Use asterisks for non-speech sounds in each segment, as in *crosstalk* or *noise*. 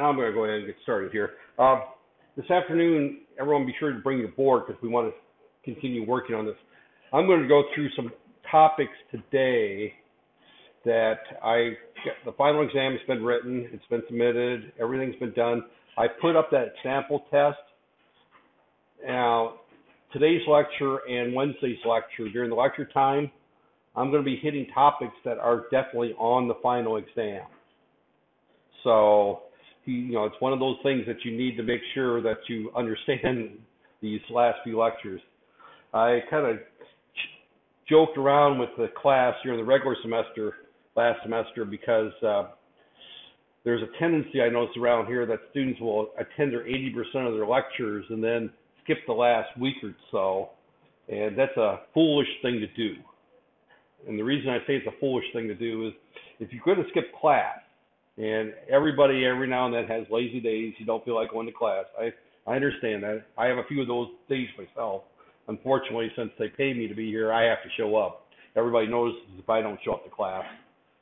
now I'm going to go ahead and get started here. Uh, this afternoon, everyone be sure to bring your board because we want to continue working on this. I'm going to go through some topics today that I, the final exam has been written, it's been submitted, everything's been done. I put up that sample test. Now, today's lecture and Wednesday's lecture, during the lecture time, I'm going to be hitting topics that are definitely on the final exam. So, you know, it's one of those things that you need to make sure that you understand *laughs* these last few lectures. I kind of joked around with the class during the regular semester last semester because uh, there's a tendency I notice around here that students will attend their 80% of their lectures and then skip the last week or so, and that's a foolish thing to do. And the reason I say it's a foolish thing to do is if you're going to skip class, and everybody every now and then has lazy days, you don't feel like going to class. I I understand that. I have a few of those days myself. Unfortunately, since they pay me to be here, I have to show up. Everybody knows if I don't show up to class,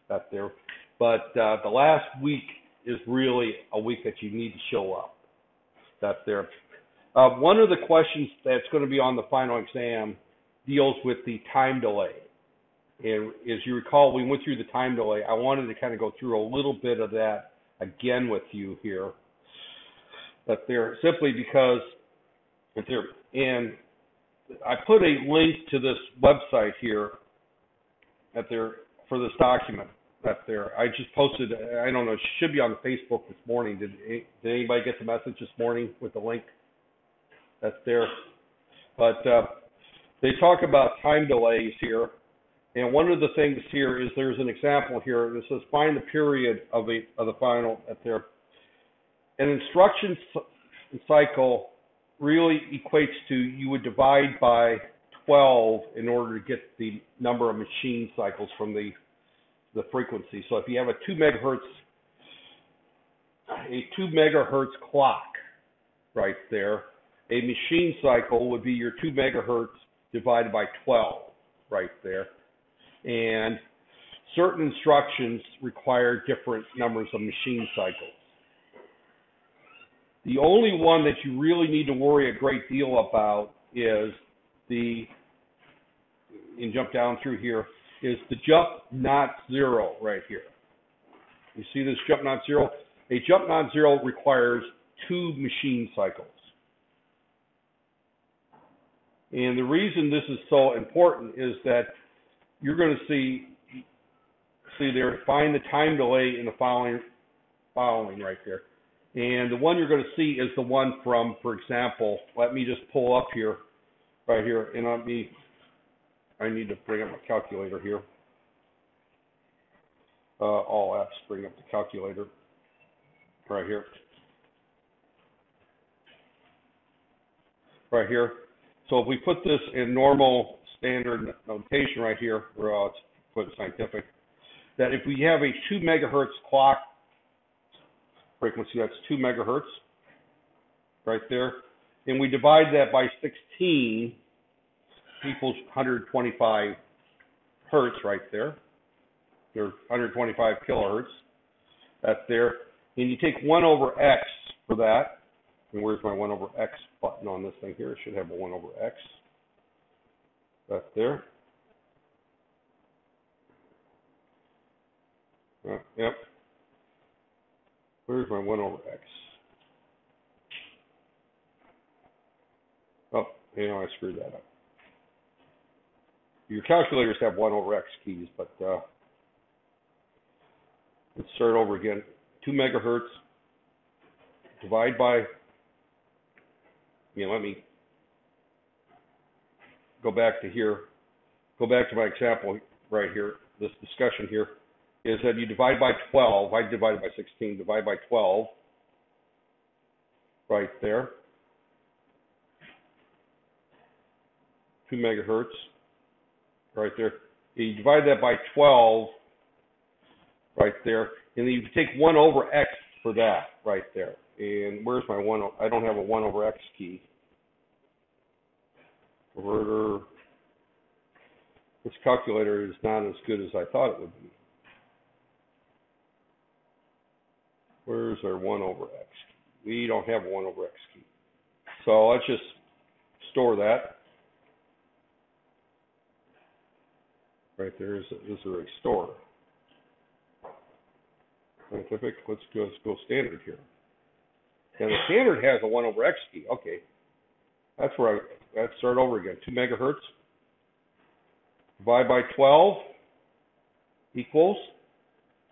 that there. But uh, the last week is really a week that you need to show up. That's there. Uh, one of the questions that's going to be on the final exam deals with the time delay. And as you recall, we went through the time delay. I wanted to kind of go through a little bit of that again with you here. But there, simply because there, and I put a link to this website here at there for this document that there. I just posted. I don't know. It should be on Facebook this morning. Did did anybody get the message this morning with the link? That's there. But uh, they talk about time delays here, and one of the things here is there's an example here that says find the period of a of the final at there. An instruction cycle really equates to you would divide by 12 in order to get the number of machine cycles from the the frequency. So if you have a 2 megahertz a 2 megahertz clock right there, a machine cycle would be your 2 megahertz divided by 12 right there. And certain instructions require different numbers of machine cycles. The only one that you really need to worry a great deal about is the, and jump down through here, is the jump not zero right here. You see this jump not zero? A jump not zero requires two machine cycles. And the reason this is so important is that you're going to see see there find the time delay in the following following right there. And the one you're going to see is the one from, for example, let me just pull up here, right here, and let me, I need to bring up my calculator here. Uh, all apps, bring up the calculator, right here. Right here. So if we put this in normal standard notation right here, well, let's put scientific, that if we have a 2 megahertz clock frequency, that's 2 megahertz right there, and we divide that by 16 equals 125 hertz right there. There's 125 kilohertz. That's there. And you take 1 over x for that. And where's my 1 over x button on this thing here? It should have a 1 over x. That's there. Uh, yep. Where's my 1 over x? Oh, you know, I screwed that up. Your calculators have 1 over x keys, but uh, let's start over again. 2 megahertz, divide by, you know, let me go back to here, go back to my example right here, this discussion here, is that you divide by 12. I divided by 16, divide by 12, right there. 2 megahertz, right there. You divide that by 12, right there, and then you take 1 over x for that, right there. And where's my 1? I don't have a 1 over x key. Converter. This calculator is not as good as I thought it would be. Where's our 1 over x? We don't have a 1 over x key. So let's just store that. Right there is a, is a store. Scientific, let's go, let's go standard here. And the standard has a 1 over x key. Okay. That's where I, let's start over again. 2 megahertz. divided by 12 equals,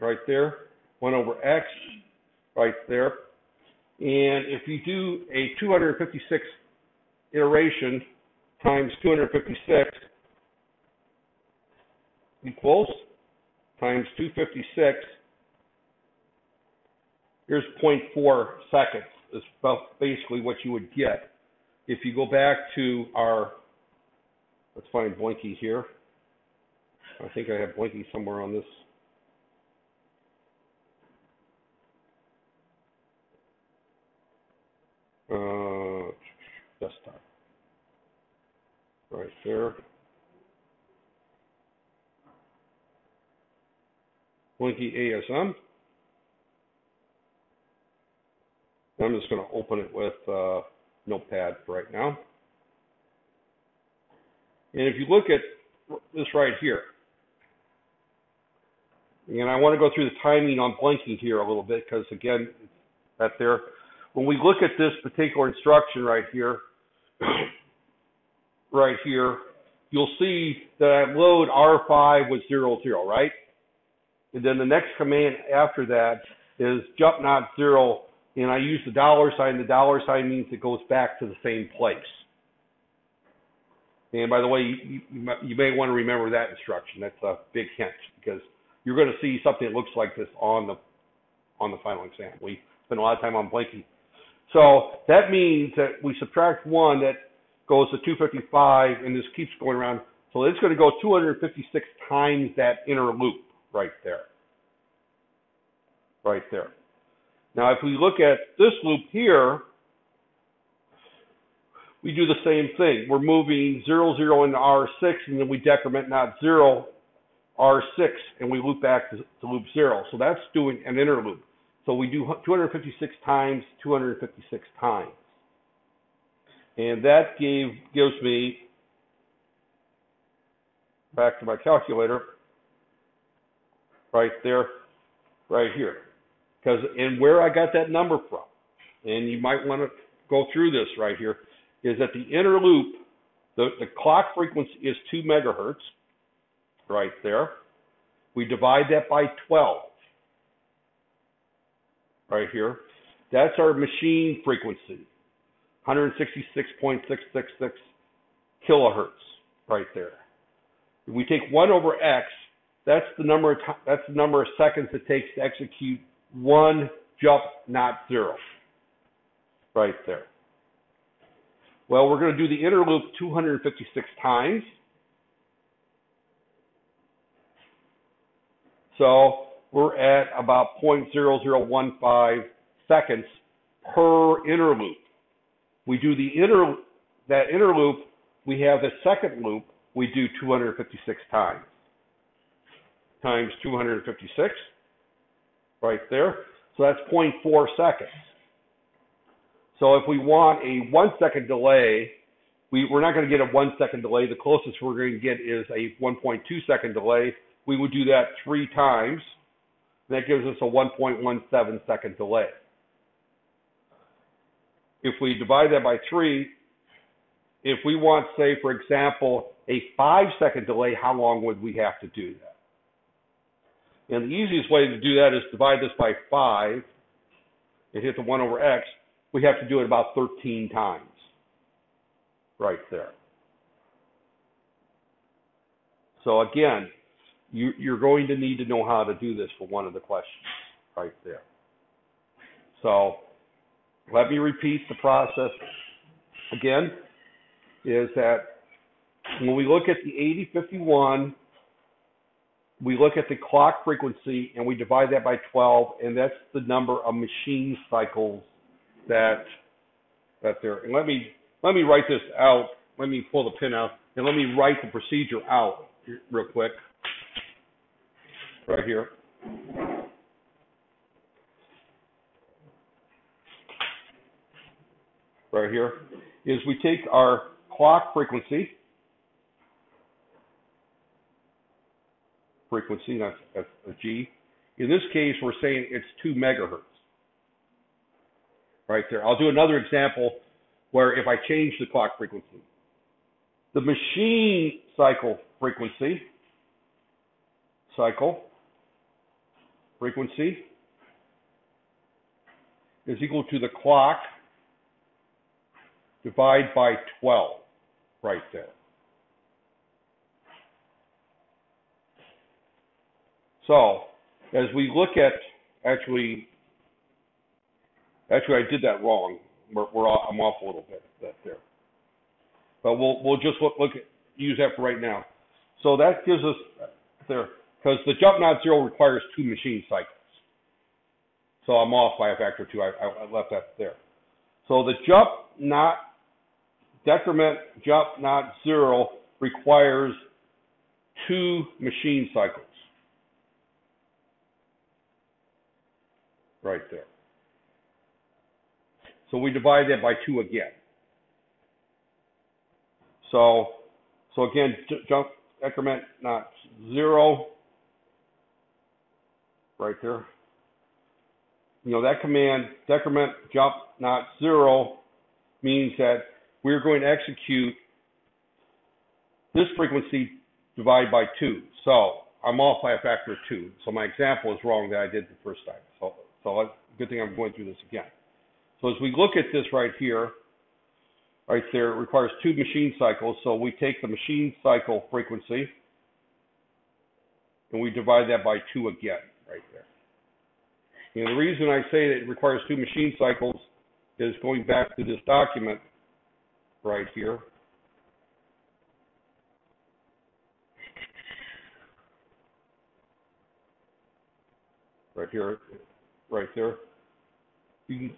right there, 1 over x, right there. And if you do a 256 iteration times 256 equals times 256, here's 0.4 seconds is basically what you would get. If you go back to our, let's find Blinky here. I think I have Blinky somewhere on this. Uh, desktop. Right there. Blinky ASM. I'm just going to open it with uh, Notepad right now. And if you look at this right here, and I want to go through the timing on Blinky here a little bit because again, that there, when we look at this particular instruction right here, *clears throat* right here, you'll see that load R5 was zero zero, right? And then the next command after that is jump not zero, and I use the dollar sign. The dollar sign means it goes back to the same place. And by the way, you, you, may want to remember that instruction. That's a big hint because you're going to see something that looks like this on the on the final exam. We spend a lot of time on blanking. So that means that we subtract one that goes to 255, and this keeps going around. So it's going to go 256 times that inner loop right there. Right there. Now, if we look at this loop here, we do the same thing. We're moving 0, 0 into R6, and then we decrement not 0 R6 and we loop back to, to loop zero. So that's doing an inner loop. So we do 256 times 256 times. And that gave gives me back to my calculator right there, right here. Because and where I got that number from, and you might want to go through this right here, is that the inner loop, the, the clock frequency is two megahertz right there. We divide that by 12 right here. That's our machine frequency, 166.666 kilohertz right there. If we take 1 over x, that's the number of that's the number of seconds it takes to execute one jump, not zero. Right there. Well, we're going to do the inner loop 256 times. So we're at about 0.0015 seconds per inner loop. We do the inner that inner loop, we have the second loop, we do 256 times. Times 256, right there. So that's 0.4 seconds. So if we want a one second delay, we, we're not going to get a one second delay. The closest we're going to get is a 1.2 second delay we would do that three times. That gives us a 1.17 second delay. If we divide that by three, if we want, say, for example, a five second delay, how long would we have to do that? And the easiest way to do that is divide this by five and hit the one over x. We have to do it about 13 times right there. So again, you, you're going to need to know how to do this for one of the questions right there. So let me repeat the process again is that when we look at the 8051, we look at the clock frequency and we divide that by 12, and that's the number of machine cycles that that there. And let me let me write this out. Let me pull the pin out and let me write the procedure out real quick, right here. Right here is we take our clock frequency frequency, that's, a G. In this case, we're saying it's 2 megahertz. Right there. I'll do another example where if I change the clock frequency. The machine cycle frequency, cycle frequency is equal to the clock divide by 12 right there. So as we look at actually, actually I did that wrong. We're, we're off, I'm off a little bit that there, but we'll we'll just look, look at use that for right now. So that gives us there because the jump not zero requires two machine cycles. So I'm off by a factor of two. I, I left that there. So the jump not decrement jump not zero requires two machine cycles. Right there. So we divide that by two again. So, so again, jump decrement not zero. Right there. You know, that command, decrement jump not zero, means that we're going to execute this frequency divided by two. So I'm off by a factor of two. So my example is wrong that I did the first time. So, so good thing I'm going through this again. So as we look at this right here, right there, it requires two machine cycles. So we take the machine cycle frequency and we divide that by two again, right there. And the reason I say that it requires two machine cycles is going back to this document right here. Right here, right there. Can,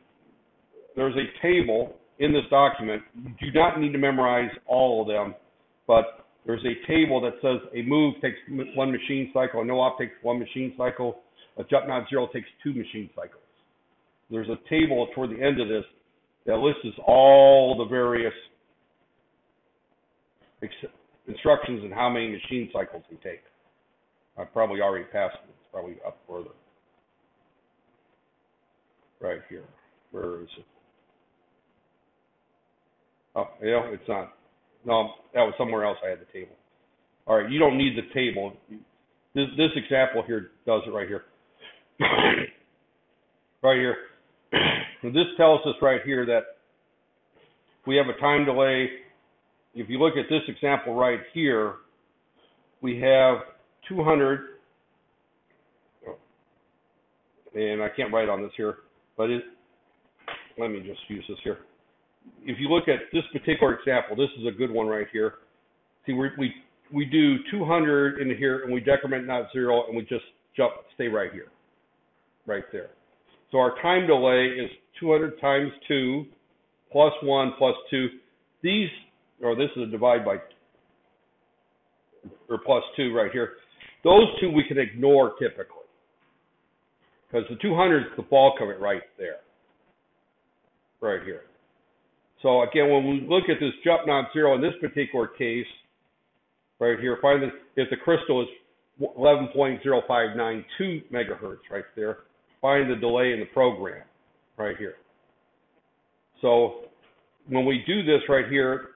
there's a table in this document. You do not need to memorize all of them, but there's a table that says a move takes one machine cycle, a no op takes one machine cycle, a jump not zero takes two machine cycles. There's a table toward the end of this that lists all the various instructions and how many machine cycles they take. I've probably already passed it. It's probably up further. Right here. Where is it? Oh, yeah, it's not. No, that was somewhere else I had the table. All right, you don't need the table. This, this example here does it right here. *coughs* right here. *coughs* this tells us right here that we have a time delay if you look at this example right here, we have 200, and I can't write on this here, but it, let me just use this here. If you look at this particular example, this is a good one right here. See, we we we do 200 in here, and we decrement not zero, and we just jump, stay right here, right there. So our time delay is 200 times 2 plus 1 plus 2. These or this is a divide by, or plus two right here. Those two we can ignore typically. Because the 200 is the bulk of it right there. Right here. So again, when we look at this jump non-zero in this particular case, right here, find that if the crystal is 11.0592 megahertz right there, find the delay in the program right here. So when we do this right here,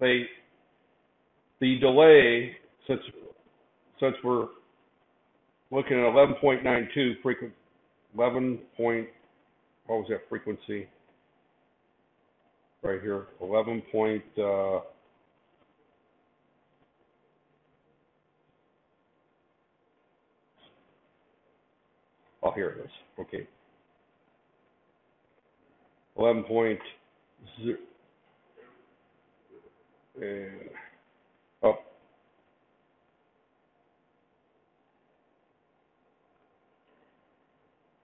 they the delay since since we're looking at 11.92 frequent eleven point, what was that frequency? Right here, eleven point, uh, oh, here it is, okay. Eleven point zero, uh, oh,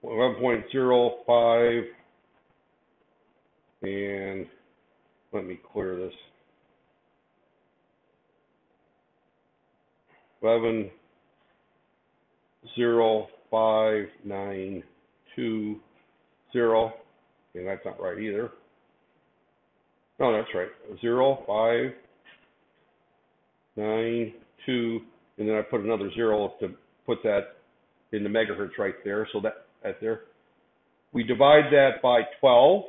11.05 and let me clear this 11.0592 zero, and that's not right either. No, that's right. Zero, five, nine, two, and then I put another zero to put that in the megahertz right there. So that right there. We divide that by 12,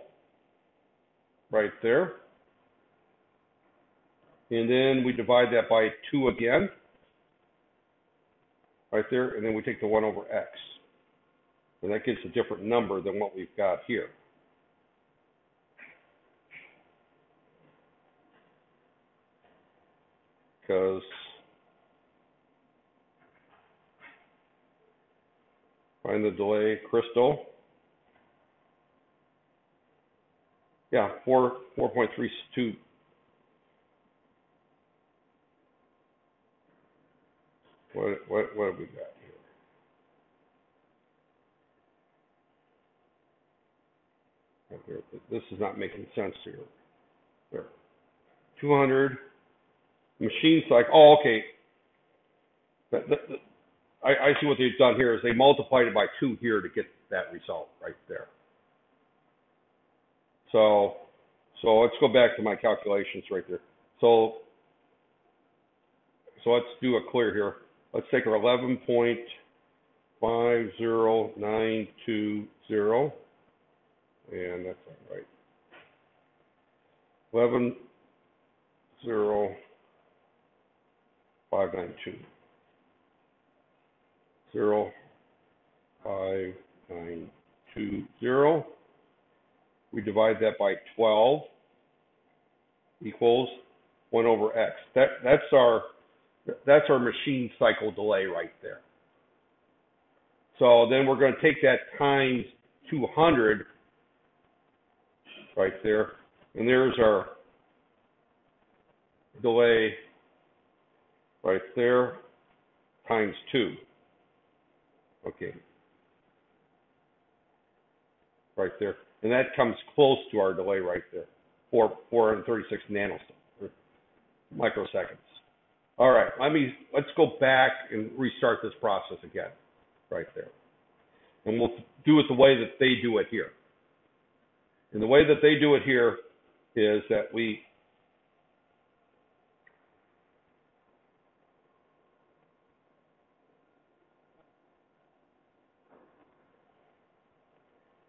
right there. And then we divide that by 2 again, right there. And then we take the 1 over x. And that gives a different number than what we've got here. Because find the delay crystal. Yeah, four four point three two. What what what have we got here? This is not making sense here. There. 200 machine cycle. Oh, okay. I, I see what they've done here is they multiplied it by two here to get that result right there. So, so let's go back to my calculations right there. So, so let's do a clear here. Let's take our 11.50920, and that's right. 11.0592. Zero, five, nine, two, zero. We divide that by 12 equals 1 over x. That, that's our that's our machine cycle delay right there. So then we're going to take that times 200 right there, and there's our delay right there times 2. Okay. Right there. And that comes close to our delay right there. Four, 436 nanoseconds, microseconds. All right, let me, let's go back and restart this process again, right there. And we'll do it the way that they do it here. And the way that they do it here is that we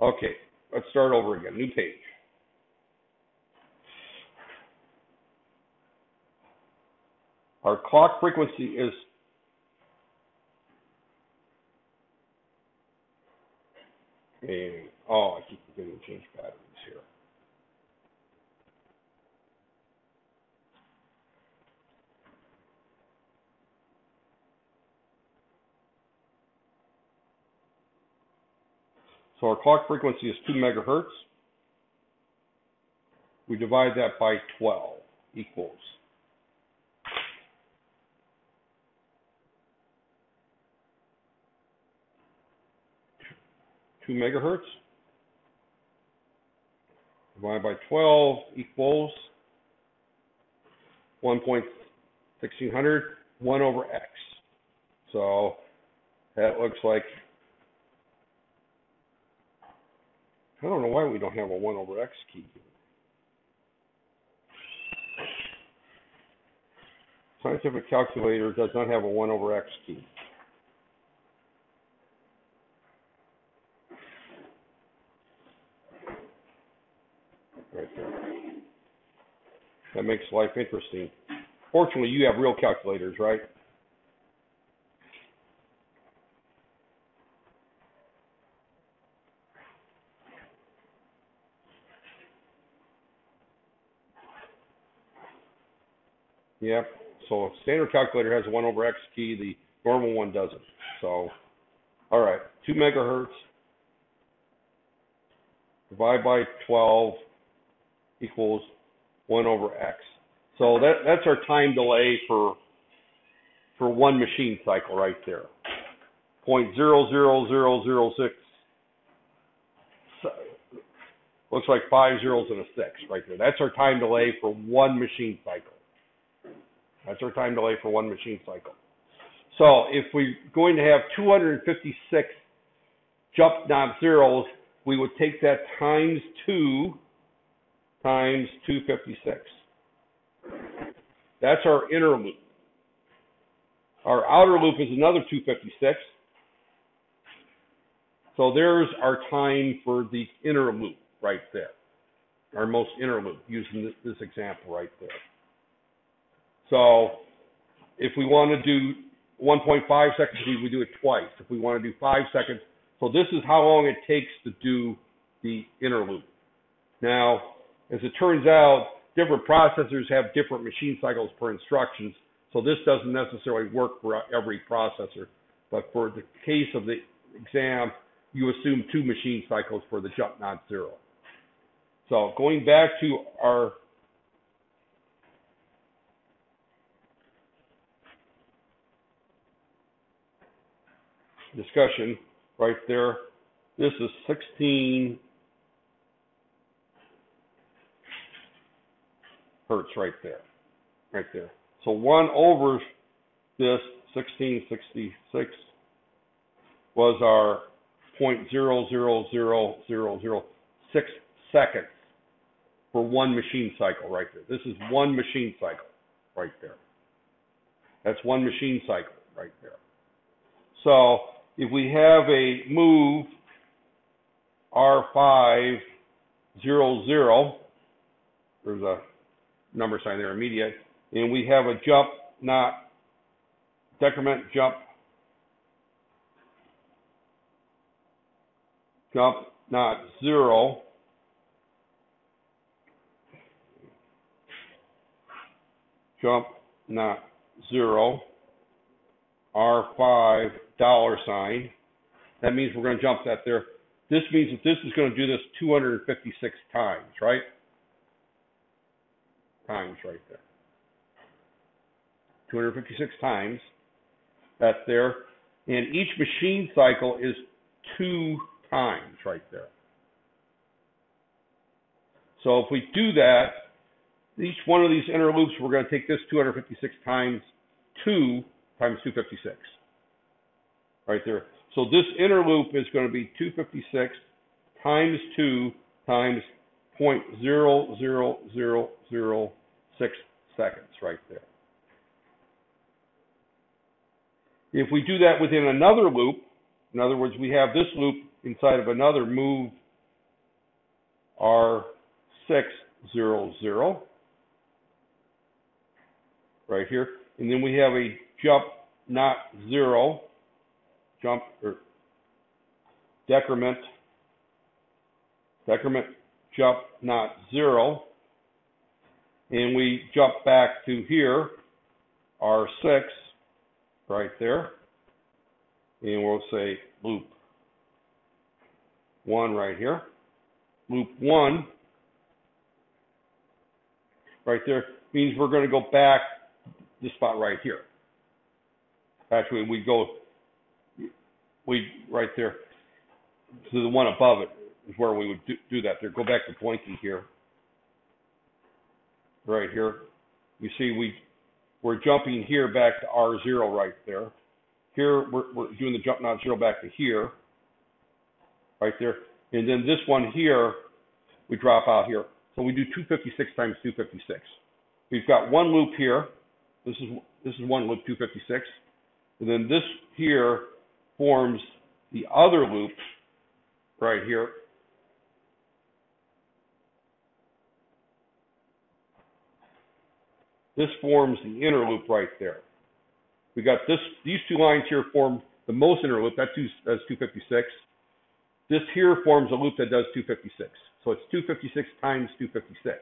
Okay, let's start over again. New page. Our clock frequency is oh, I keep forgetting to change batteries here. So our clock frequency is 2 megahertz. We divide that by 12 equals. Two megahertz divided by 12 equals 1.1600, 1 over x. So that looks like I don't know why we don't have a 1 over x key. Scientific calculator does not have a 1 over x key. Right there. That makes life interesting. Fortunately, you have real calculators, right? Yep. So standard calculator has a 1 over x key. The normal one doesn't. So, all right, 2 megahertz. Divide by 12 equals 1 over x. So that that's our time delay for for one machine cycle right there. Point zero zero zero zero six. Looks like five zeros and a six right there. That's our time delay for one machine cycle. That's our time delay for one machine cycle. So if we're going to have 256 jump not zeros, we would take that times two times 256. That's our inner loop. Our outer loop is another 256. So there's our time for the inner loop right there. Our most inner loop using this, this example right there. So if we want to do 1.5 seconds, we do it twice. If we want to do five seconds, so this is how long it takes to do the inner loop. Now, as it turns out, different processors have different machine cycles per instructions, so this doesn't necessarily work for every processor. But for the case of the exam, you assume two machine cycles for the jump not zero. So going back to our discussion right there, this is 16 hertz right there, right there. So 1 over this 1666 was our 0.000006 seconds for one machine cycle right there. This is one machine cycle right there. That's one machine cycle right there. So if we have a move R500, there's a number sign there, immediate, and we have a jump not decrement jump jump not zero. Jump not zero R5 dollar sign. That means we're going to jump that there. This means that this is going to do this 256 times, right? Times right there. 256 times. That's there. And each machine cycle is two times right there. So if we do that, each one of these inner loops, we're going to take this 256 times 2 times 256. Right there. So this inner loop is going to be 256 times 2 times 0.00006 seconds right there. If we do that within another loop, in other words, we have this loop inside of another move R600 right here, and then we have a jump not zero, jump or decrement, decrement jump not zero, and we jump back to here, R6, right there, and we'll say loop one right here, loop one, right there, means we're going to go back this spot right here. Actually, we go, we right there to the one above it is where we would do, do that. There, go back to Blinky here, right here. You see, we we're jumping here back to R0 right there. Here, we're, we're doing the jump not zero back to here, right there. And then this one here, we drop out here. So we do 256 times 256. We've got one loop here. This is this is one loop 256. And then this here forms the other loop right here. This forms the inner loop right there. We got this; these two lines here form the most inner loop. That's, that's 256. This here forms a loop that does 256. So it's 256 times 256.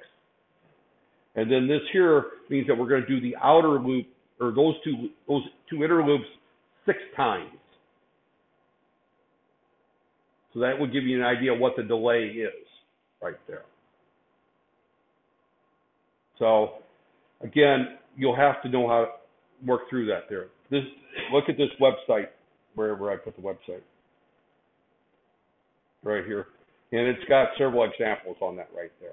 And then this here means that we're going to do the outer loop or those two those two inner loops six times. So that would give you an idea what the delay is right there. So again, you'll have to know how to work through that there. This look at this website wherever I put the website. Right here. And it's got several examples on that right there.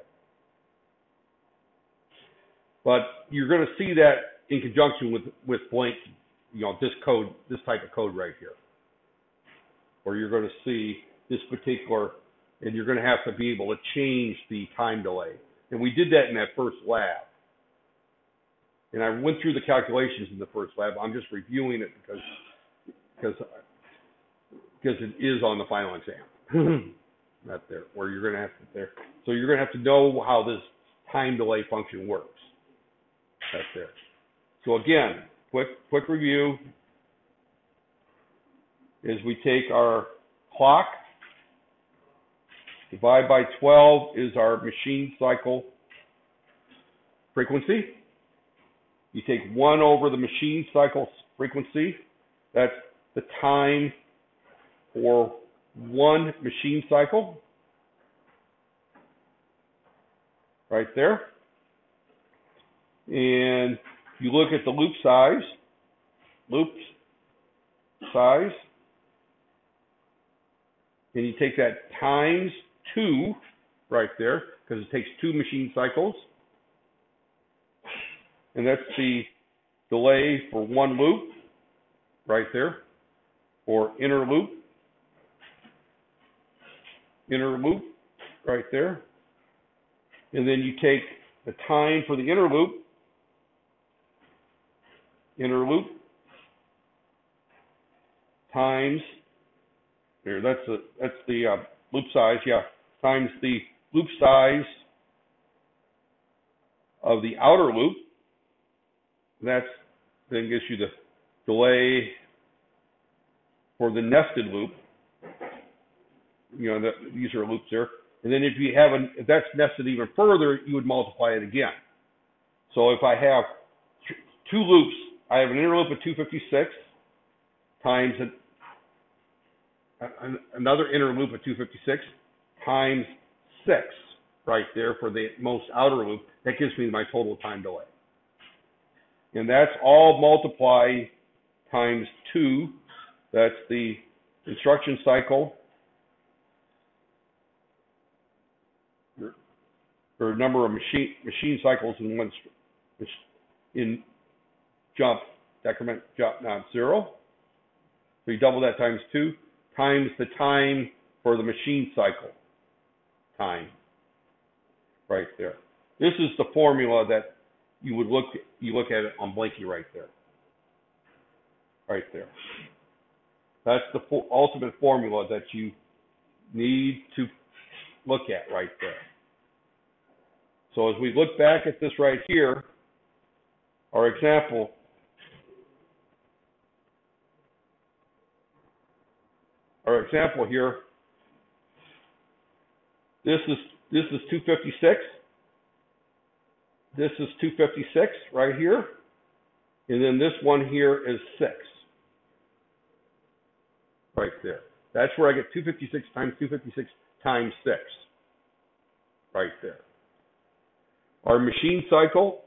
But you're going to see that in conjunction with, with Blink, you know, this code, this type of code right here. Where you're going to see this particular, and you're going to have to be able to change the time delay. And we did that in that first lab. And I went through the calculations in the first lab. I'm just reviewing it because because because it is on the final exam. *clears throat* Not there, where you're going to have to there. So you're going to have to know how this time delay function works. That's there. So again, quick quick review is we take our clock, divide by 12 is our machine cycle frequency. You take 1 over the machine cycle frequency. That's the time for one machine cycle. Right there. And you look at the loop size, loop size, and you take that times two right there, because it takes two machine cycles. And that's the delay for one loop right there, or inner loop, inner loop right there. And then you take the time for the inner loop, inner loop, times, here, that's the, that's the uh, loop size, yeah, times the loop size of the outer loop. That's then gives you the delay for the nested loop. You know, the, these are loops there. And then if you have an, if that's nested even further, you would multiply it again. So if I have two loops, I have an inner loop of 256 times another inner loop of 256 times 6 right there for the most outer loop. That gives me my total time delay. And that's all multiply times 2. That's the instruction cycle or number of machine machine cycles in one in jump decrement jump not zero. So you double that times two times the time for the machine cycle time right there. This is the formula that you would look you look at it on Blinky right there. Right there. That's the ultimate formula that you need to look at right there. So as we look back at this right here, our example our example here, this is this is 256. This is 256 right here. And then this one here is 6. Right there. That's where I get 256 times 256 times 6. Right there. Our machine cycle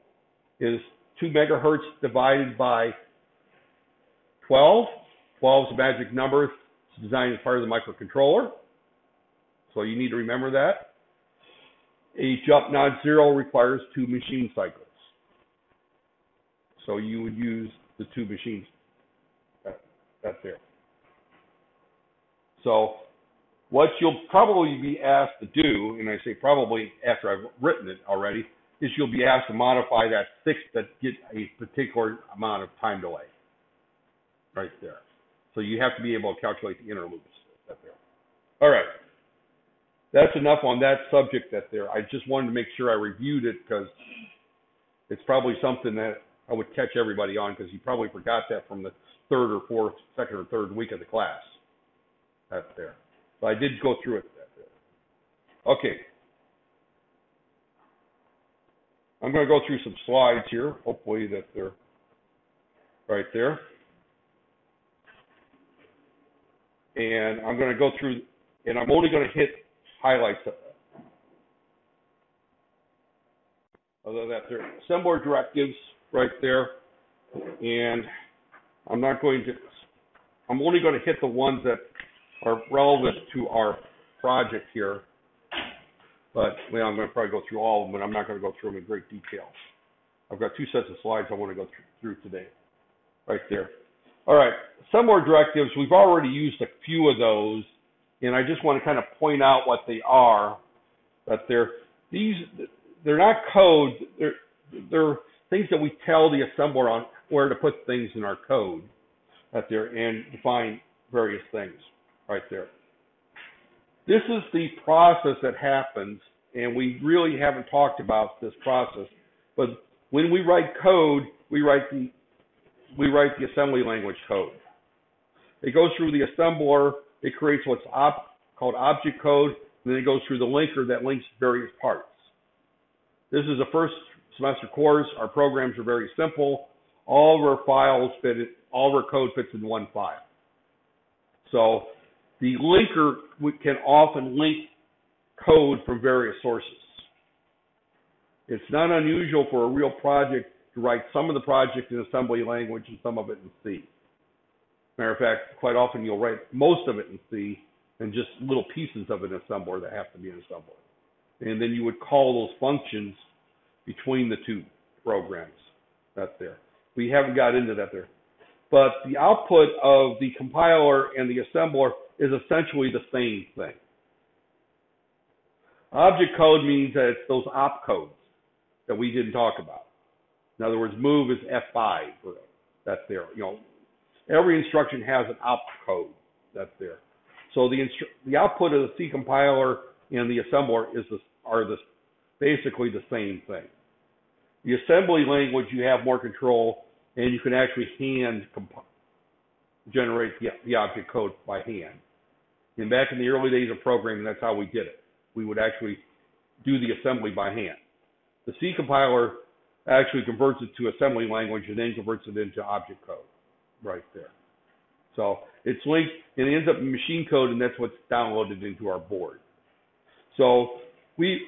is 2 megahertz divided by 12. 12 is a magic number. It's designed as part of the microcontroller. So you need to remember that. A jump non-zero requires two machine cycles. So you would use the two machines. That, that's there. So what you'll probably be asked to do, and I say probably after I've written it already, is you'll be asked to modify that six that get a particular amount of time delay. Right there. So you have to be able to calculate the inner loops that there. All right. That's enough on that subject that there. I just wanted to make sure I reviewed it because it's probably something that I would catch everybody on because you probably forgot that from the third or fourth, second or third week of the class. That's there. So I did go through it. Okay. I'm going to go through some slides here. Hopefully that they're right there. And I'm going to go through, and I'm only going to hit highlights of Other than that, there are assembler directives right there, and I'm not going to, I'm only going to hit the ones that are relevant to our project here. But well, I'm going to probably go through all of them, but I'm not going to go through them in great detail. I've got two sets of slides I want to go through today, right there. All right, some more directives. We've already used a few of those, and I just want to kind of point out what they are. That they're these they're not codes. They're they're things that we tell the assembler on where to put things in our code right there and define various things right there. This is the process that happens, and we really haven't talked about this process. But when we write code, we write the we write the assembly language code. It goes through the assembler. It creates what's op, called object code, and then it goes through the linker that links various parts. This is a first semester course. Our programs are very simple. All of our files fit, in, all of our code fits in one file. So the linker can often link code from various sources. It's not unusual for a real project to write some of the project in assembly language and some of it in C. Matter of fact, quite often you'll write most of it in C and just little pieces of an assembler that have to be in assembler. And then you would call those functions between the two programs. That's there. We haven't got into that there. But the output of the compiler and the assembler is essentially the same thing. Object code means that it's those opcodes that we didn't talk about. In other words, move is F5 that's there. You know, every instruction has an opcode that's there. So the instru- the output of the C compiler and the assembler is the, are the basically the same thing. The assembly language you have more control, and you can actually hand comp- generate the, the object code by hand. And back in the early days of programming, that's how we did it. We would actually do the assembly by hand. The C compiler actually converts it to assembly language and then converts it into object code right there. So it's linked and it ends up in machine code and that's what's downloaded into our board. So we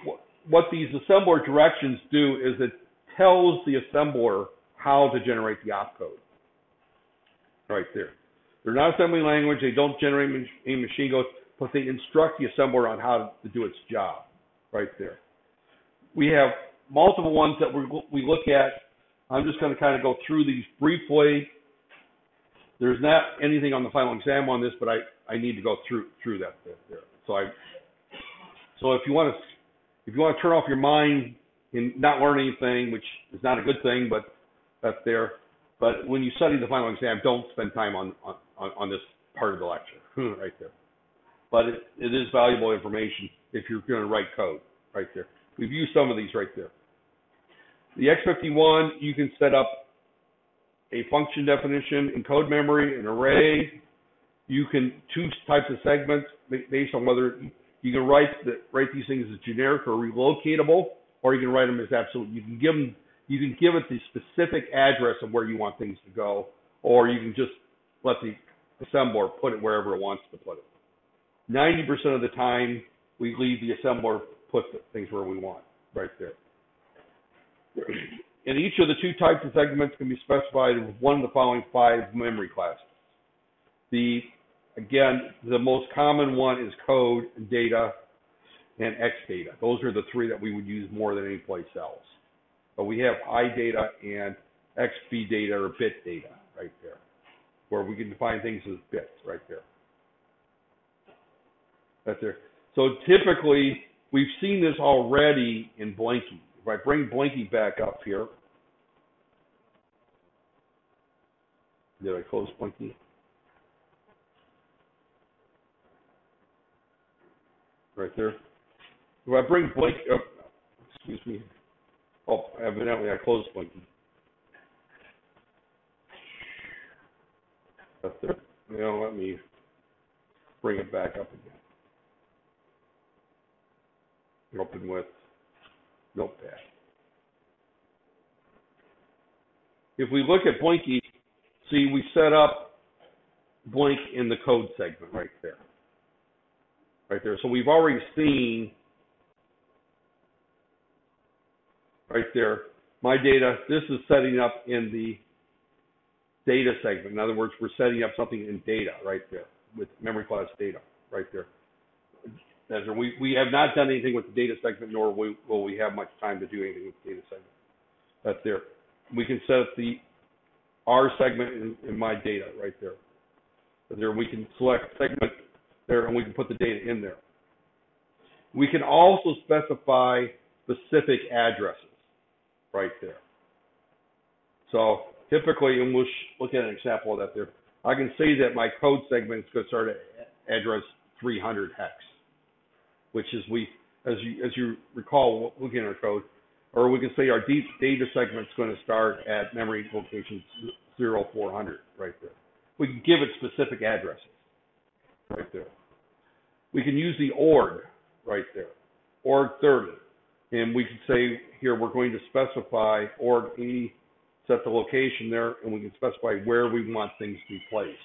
what these assembler directions do is it tells the assembler how to generate the opcode. Right there. They're not assembly language, they don't generate any machine code, but they instruct the assembler on how to do its job. Right there. We have multiple ones that we we look at. I'm just going to kind of go through these briefly. There's not anything on the final exam on this, but I, I need to go through through that there. So I so if you want to if you want to turn off your mind and not learn anything, which is not a good thing, but that's there. But when you study the final exam, don't spend time on on, on this part of the lecture *laughs* right there. But it, it is valuable information if you're going to write code right there. We've used some of these right there. The X51, you can set up a function definition in code memory, an array. You can choose types of segments based on whether you can write the, write these things as generic or relocatable, or you can write them as absolute. You can give them you can give it the specific address of where you want things to go, or you can just let the assembler put it wherever it wants to put it. 90% of the time, we leave the assembler put things where we want, right there. And each of the two types of segments can be specified with one of the following five memory classes. The again, the most common one is code, data, and X data. Those are the three that we would use more than any place else. But we have I data and XB data or bit data right there, where we can define things as bits right there. Right there. So typically, we've seen this already in Blinky. If I bring Blinky back up here, did I close Blinky? Right there. If I bring Blink up, oh, excuse me. Oh, evidently I closed Blinky. That's there. Now let me bring it back up again. Open with Notepad. If we look at Blinky, see we set up Blink in the code segment right there. Right there. So we've already seen right there my data. This is setting up in the data segment. In other words, we're setting up something in data right there with memory class data right there. We, we have not done anything with the data segment, nor will, we have much time to do anything with the data segment. That's there. We can set up the R segment in, in my data right there. There we can select segment there and we can put the data in there. We can also specify specific addresses right there. So typically, and we'll look at an example of that there. I can say that my code segment is going to start at address 300 hex, which is we, as you as you recall, looking at our code, or we can say our deep data segment is going to start at memory location 0400 right there. We can give it specific addresses right there. We can use the org right there, org 30, and we can say here we're going to specify org 80 set the location there, and we can specify where we want things to be placed.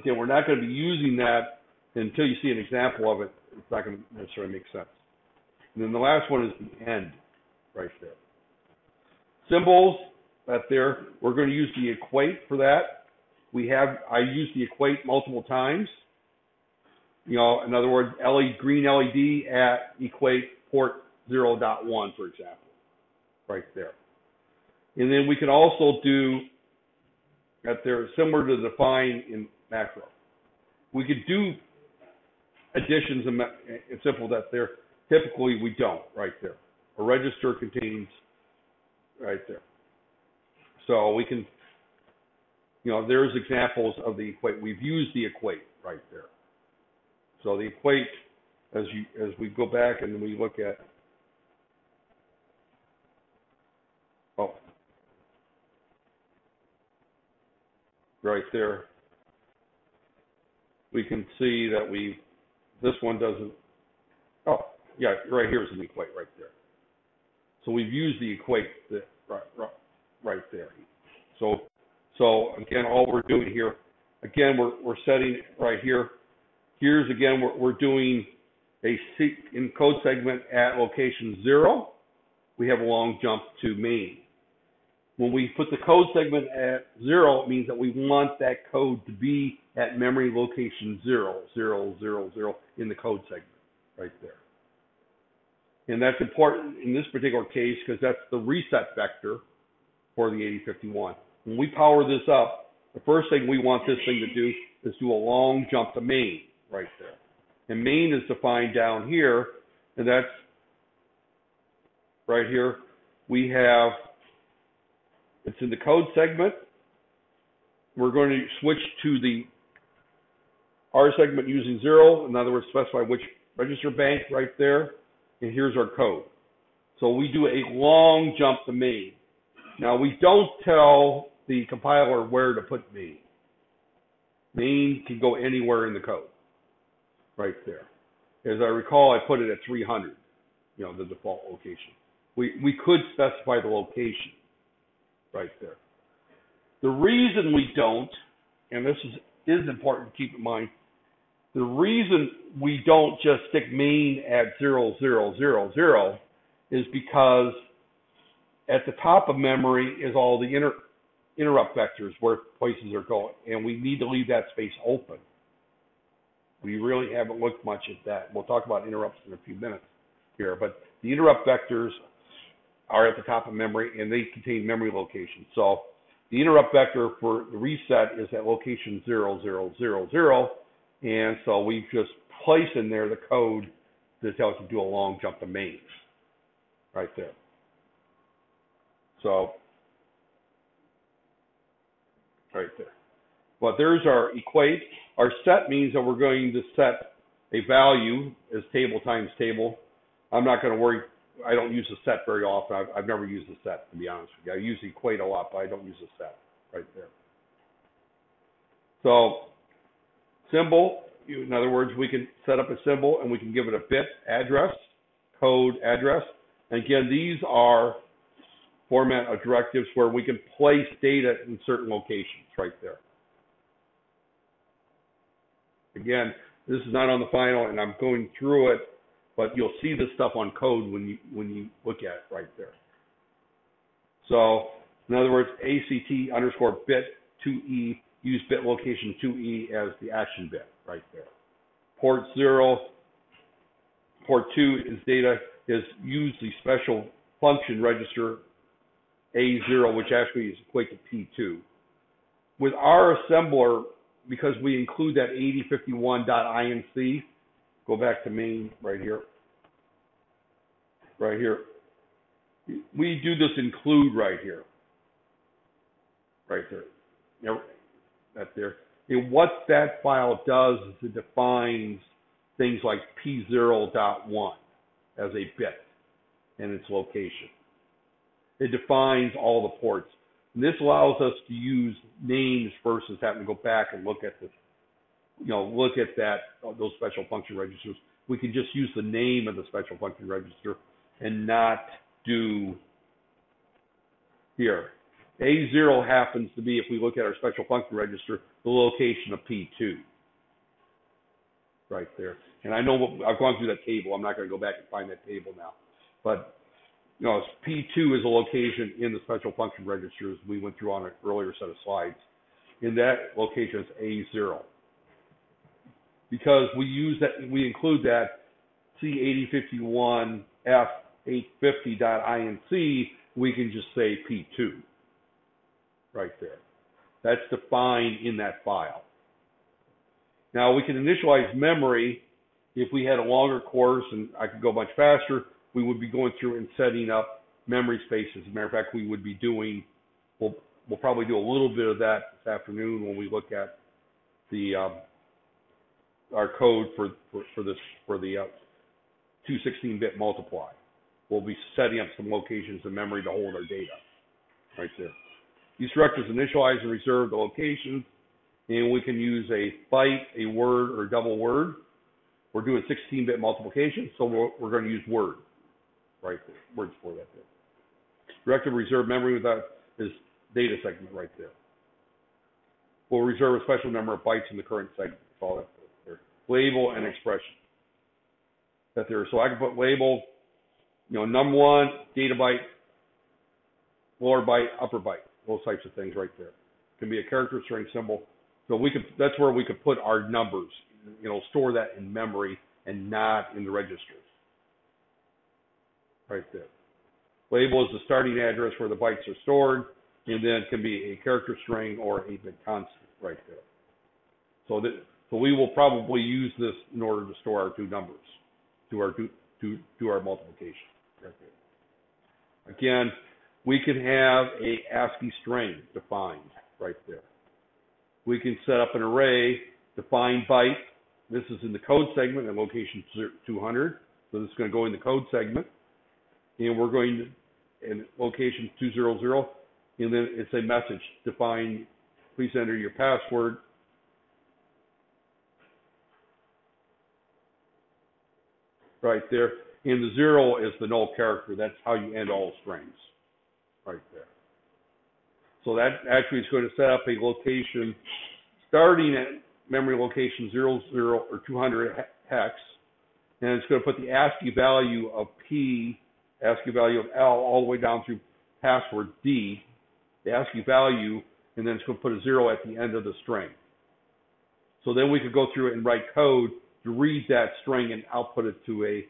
Again, we're not going to be using that until you see an example of it. It's not going to necessarily make sense. And then the last one is the end, right there. Symbols, that there. We're going to use the equate for that. We have I use the equate multiple times. You know, in other words, LED green LED at equate port 0.1, for example, right there. And then we can also do that they're similar to define in macro. We could do additions and, and simple that there. Typically, we don't right there. A register contains right there. So we can, you know, there's examples of the equate. We've used the equate right there. So the equate, as you as we go back and we look at, oh, right there, we can see that we, this one doesn't, oh, yeah, right here is an equate right there. So we've used the equate that, right, right, right there. So, so again, all we're doing here, again, we're, we're setting right here. Here's again, we're, we're doing a seek in code segment at location zero. We have a long jump to main. When we put the code segment at zero, it means that we want that code to be at memory location zero, zero, zero, zero in the code segment right there. And that's important in this particular case because that's the reset vector for the 8051. When we power this up, the first thing we want this thing to do is do a long jump to main right there. And main is defined down here, and that's right here. We have, it's in the code segment. We're going to switch to the R segment using zero. In other words, specify which register bank right there. And here's our code. So we do a long jump to main. Now we don't tell the compiler where to put main. Main can go anywhere in the code, right there. As I recall, I put it at 300, you know, the default location. We we could specify the location, right there. The reason we don't, and this is is important to keep in mind, the reason we don't just stick main at zero zero zero zero is because at the top of memory is all the inter, interrupt vectors where places are going, and we need to leave that space open. We really haven't looked much at that. We'll talk about interrupts in a few minutes here, but the interrupt vectors are at the top of memory and they contain memory locations. So the interrupt vector for the reset is at location 0000, and so we just place in there the code that tells you to do a long jump to main right there. So, right there. But there's our equate. Our set means that we're going to set a value as table times table. I'm not going to worry. I don't use the set very often. I've, I've never used the set, to be honest with you. I use equate a lot, but I don't use the set right there. So, symbol, in other words, we can set up a symbol and we can give it a bit address, code address. And again, these are format of directives where we can place data in certain locations right there. Again, this is not on the final and I'm going through it, but you'll see this stuff on code when you when you look at it right there. So in other words, ACT underscore bit 2E, use bit location 2E as the action bit right there. Port zero, port two is data is use the special function register a0, which actually is equate to P2. With our assembler, because we include that 8051.inc, go back to main right here. right here. We do this include right here. Right there. That there. And what that file does is it defines things like P0.1 as a bit and its location. It defines all the ports. And this allows us to use names versus having to go back and look at the, you know, look at that uh, those special function registers. We can just use the name of the special function register and not do here. A0 happens to be, if we look at our special function register, the location of P2. Right there. And I know what, I've gone through that table. I'm not going to go back and find that table now. But, you know, P2 is a location in the special function registers we went through on an earlier set of slides. In that location is A0. Because we use that, we include that C8051F850.inc, we can just say P2 right there. That's defined in that file. Now we can initialize memory if we had a longer course and I could go much faster, we would be going through and setting up memory spaces. As a matter of fact, we would be doing, we'll, we'll probably do a little bit of that this afternoon when we look at the, um, our code for, for, for this, for the uh, 216-bit multiply. We'll be setting up some locations in memory to hold our data right there. These directors initialize and reserve the locations, and we can use a byte, a word, or a double word. We're doing 16-bit multiplication, so we're, we're going to use word, right there, words for that there. Directive reserve memory with that is data segment right there. We'll reserve a special number of bytes in the current segment. All that. Label and expression. That there. So I can put label, you know, number one, data byte, lower byte, upper byte those types of things right there. It can be a character string symbol. So we could that's where we could put our numbers, you know, store that in memory and not in the registers. Right there. Label is the starting address where the bytes are stored, and then it can be a character string or a bit constant right there. So that so we will probably use this in order to store our two numbers, to our to, to our multiplication. Again, we can have a ASCII string defined right there. We can set up an array, defined byte. This is in the code segment at location 200. So this is going to go in the code segment. And we're going to, in location 200, and then it's a message, defined, please enter your password. Right there. And the zero is the null character. That's how you end all strings right there. So that actually is going to set up a location starting at memory location 00 or 200 hex, and it's going to put the ASCII value of P, ASCII value of L, all the way down through password D, the ASCII value, and then it's going to put a zero at the end of the string. So then we could go through it and write code read that string and output it to a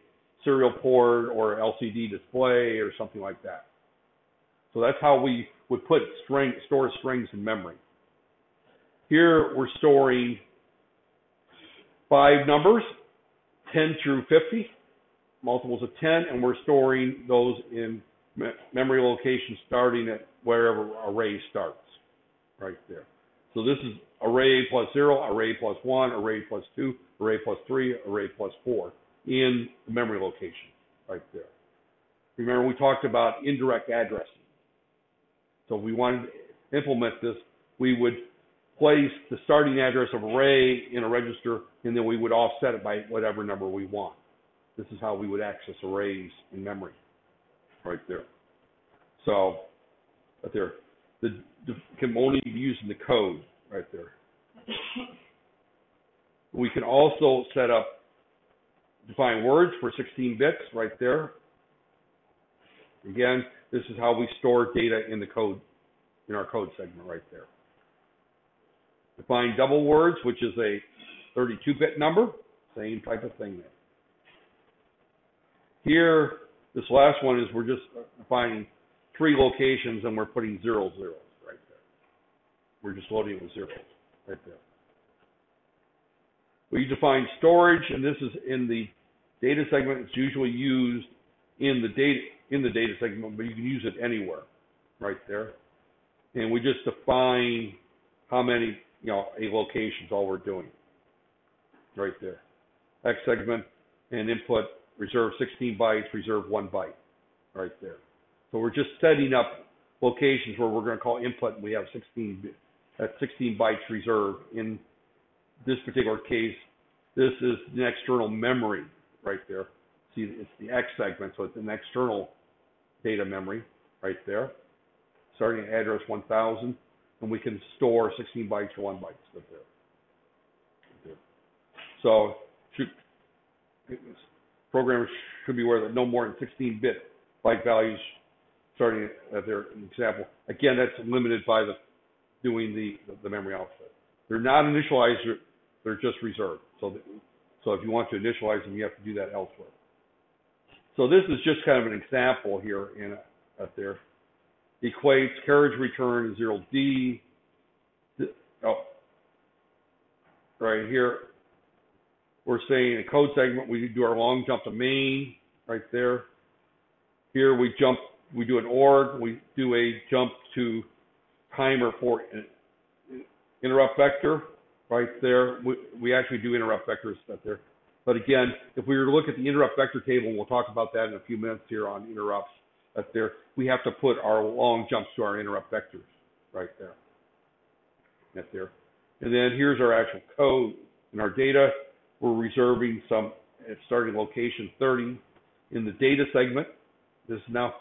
serial port or LCD display or something like that. So that's how we would put string, store strings in memory. Here we're storing five numbers, 10 through 50, multiples of 10, and we're storing those in me memory locations starting at wherever array starts, right there. So this is array plus 0, array plus 1, array plus 2, array plus 3, array plus 4 in the memory location right there. Remember we talked about indirect addressing. So if we wanted to implement this, we would place the starting address of array in a register, and then we would offset it by whatever number we want. This is how we would access arrays in memory, right there. So, right there, the, the can only be used in the code, right there. *laughs* We can also set up define words for 16 bits, right there. Again, this is how we store data in the code, in our code segment right there. Define double words, which is a 32-bit number, same type of thing there. Here, this last one is we're just defining three locations and we're putting zero zeros right there. We're just loading with zeros right there. We define storage, and this is in the data segment. It's usually used in the data in the data segment, but you can use it anywhere, right there. And we just define how many, you know, a location's all we're doing, right there. X segment and input reserve 16 bytes, reserve one byte, right there. So we're just setting up locations where we're going to call input, and we have 16 at 16 bytes reserved. In this particular case, this is an external memory right there. See, it's the X segment, so it's an external data memory right there. Starting at address 1000, and we can store 16 bytes or 1 byte right there. So should, programmers should be aware that no more than 16-bit byte values starting at their example. Again, that's limited by the doing the, the memory offset. They're not initialized, they're just reserved. So, so if you want to initialize them, you have to do that elsewhere. So this is just kind of an example here in up there. Equates carriage return 0D. Oh, right here, we're saying a code segment, we do our long jump to main right there. Here we jump, we do an OR, we do a jump to timer for interrupt vector right there. We, we actually do interrupt vectors up there. But again, if we were to look at the interrupt vector table, and we'll talk about that in a few minutes here on interrupts up there, we have to put our long jumps to our interrupt vectors right there. Right there. And then here's our actual code in our data. We're reserving some at starting location 30 in the data segment. This is now,